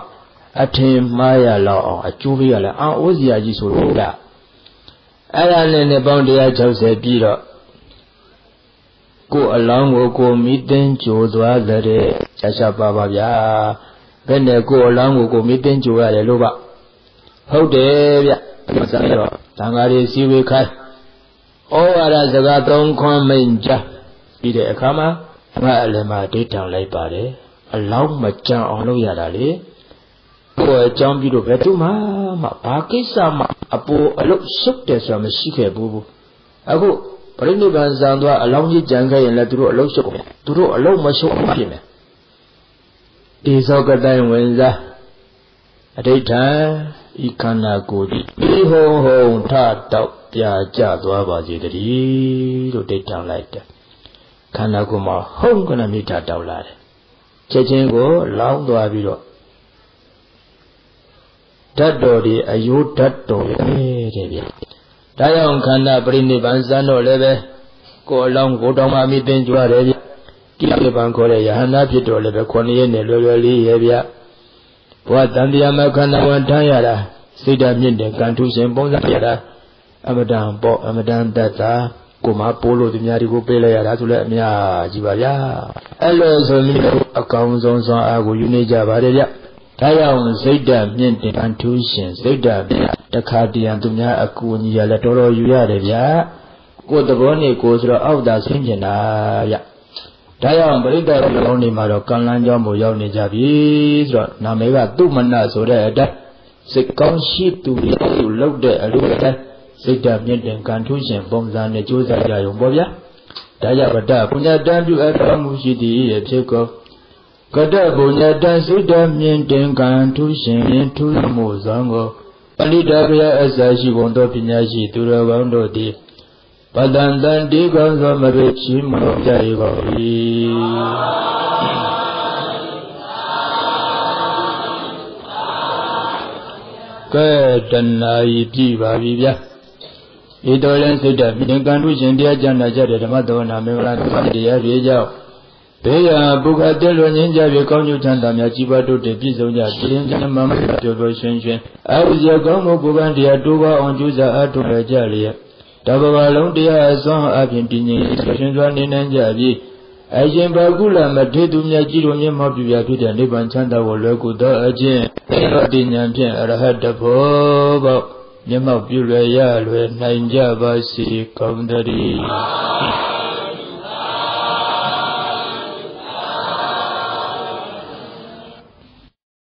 အထင်မှားရလောက်အောင်အကျိုးပေးရလဲအာအိုးစရာကြီးဆိုလို့လားအဲ့ဒါနဲ့နှစ်ပေါင်း160ပြီးတော့ ကိုယ်အလောင်းကိုကိုမိသိန်းကြိုသွားတဲ့ရှာရှာပါပါဗျာဘယ်နဲ့ကိုယ်အလောင်းကိုကိုမိသိန်းကြိုရတယ်လို့ပါဟုတ်တယ်ဗျမစားတော့တန်ဃာတွေစီဝေခိုင်းဩဝါဒစကားသုံးခွန်းမိန်ကြပြီးတဲ့အခါမှာငါအလယ်မှာဒိဋ္ဌံလိုက်ပါတယ်အလောင်းမကြံအောင်လုပ်ရတာလေကိုယ်အကြောင်းပြီးတော့ဘယ်သူမှမဘာကိစ္စမှအပေါ်အလုပ်ရှုပ်တယ်ဆိုတာမရှိခဲ့ဘူးအခု ပရိနိဗ္ဗာန်ဇံသွားအလောင်းကြီးကြံခဲ့ရင်လည်းသူတို့အလုံးရှုပ်တယ်သူတို့အလုံးမရှုပ်ဘူးဖြစ်မယ်ဒီသောကတိုင်းဝင်စားအဋိဋ္ဌံဤခန္ဓာကိုယ်ဒီဒီဟုံဟုံထတောက်ပြကြသွားပါစေတည်းလို့ဒိဋ္ဌံလိုက်တယ်ခန္ဓာကိုယ်မှာဟုံကနမိထတောက်လာတယ်ချက်ချင်းကိုလောင်းသွားပြီးတော့ဓာတ်တော်ဒီအယိုးဓာတ်တော်ရဲ့တဲ့ဗျ ဒါကြောင့်ခန္ဓာပရိနိဗ္ဗာန်စံတော့လည်းပဲကိုယ်အလောင်းကိုတောင်းမှမိသင်ကြွရတယ်ဗျကိလေသာခေါ်တဲ့ယဟနာဖြစ်တော်လည်းပဲခုနှစ်ရက်နဲ့လွယ်လွယ်လေးရဲ့ဗျဘဝတန်တရားမှာခန္ဓာဝန်ထမ်းရတာစိတ်ဓာတ်မြင့်တဲ့ကံထုရှင်ပုံစံရတာအမတန်ပေါ့အမတန်တတ်တာကိုမပိုးလို့သူများတွေကိုပေးလိုက်ရတာဆိုလည်းအများကြီးပါဗျာအဲ့လိုဆိုပြီးအကောင်ဆုံးစွာအားကိုယူနေကြပါတယ်ဗျ ဒါကြောင့်စိတ်ဓာတ်မြင့်တဲ့အထူးရှင်စိတ်ဓာတ်တခါတည်းသူများအကူအညီရလဲတော်တော်ယူရတယ်ဗျာကိုယ်သဘောနဲ့ကိုယ်ဆိုတော့အောက်တာဆင်းကျင်တာဗျဒါကြောင့်ပရိသတ်လူလုံးတွေမှာတော့ကံလန်းကြောင်းကိုရောက်နေကြပြီဆိုတော့နာမည်ကသူမနဆိုတဲ့အတိုင်းစိတ်ကောင်းရှိသူလူလောက်တဲ့အလူအတိုင်းစိတ်ဓာတ်မြင့်တဲ့ကံထူးရှင်ပုံစံနဲ့ကြိုးစားကြရုံပေါ့ဗျာဒါကြောင့်ဗဒပုညတံပြုအပ်တော်မူရှိသည်ဖြစ်ကော ကတပုညတသုတမြင့်တင်ကံထူးရှင်ရင်ထူးမှုဇံကိုပဏိတဘုရားအစရှိဘုံသောပညာရှိသူတော်ကောင်းတို့သည်ပတန်တန်ဒီကောင်းသောမရိချီမောကြ၏ကော၏ကဲတဏှာကြီးပြပါပြီဗျာဤတော်လည်းစိတ်တပြင်ကံထုရှင်တရားကျမ်းနာကြတဲ့ဓမ္မတော်နာမင်္ဂလာတရားတွေကြောင့် ဘေးရပုခတ်တဲ့လွန်ငင်းကြပြီကောင်းကျိုးချမ်းသာများကြီးပွားတိုးတက်ပြည့်စုံကြပြင်းချမ်းမှမပြောပြောရှင်ရှင်အဝိဇ္ဇကောင်းမှုကိုယ်ကံတရားတိုးပွားအောင်ကြိုးစားအားထုတ်ရကြလျက်တဘဝလုံးတရားအစွမ်းအပြင်တည်ငြိမ်ရှင်စွာနေနိုင်ကြပြီအရှင်ဘဂုလမထေသူမြတ်ကြီးတို့မျက်မှောက်ပြုရာဖြစ်တဲ့နိဗ္ဗာန်ချမ်းသာကိုလွယ်ကူသောအခြင်းအတ္တဉာဏ်ဖြင့်အရဟတဘောပေါမျက်မှောက်ပြုလွယ်ရလွယ်နိုင်ကြပါစေကောင်းတည်း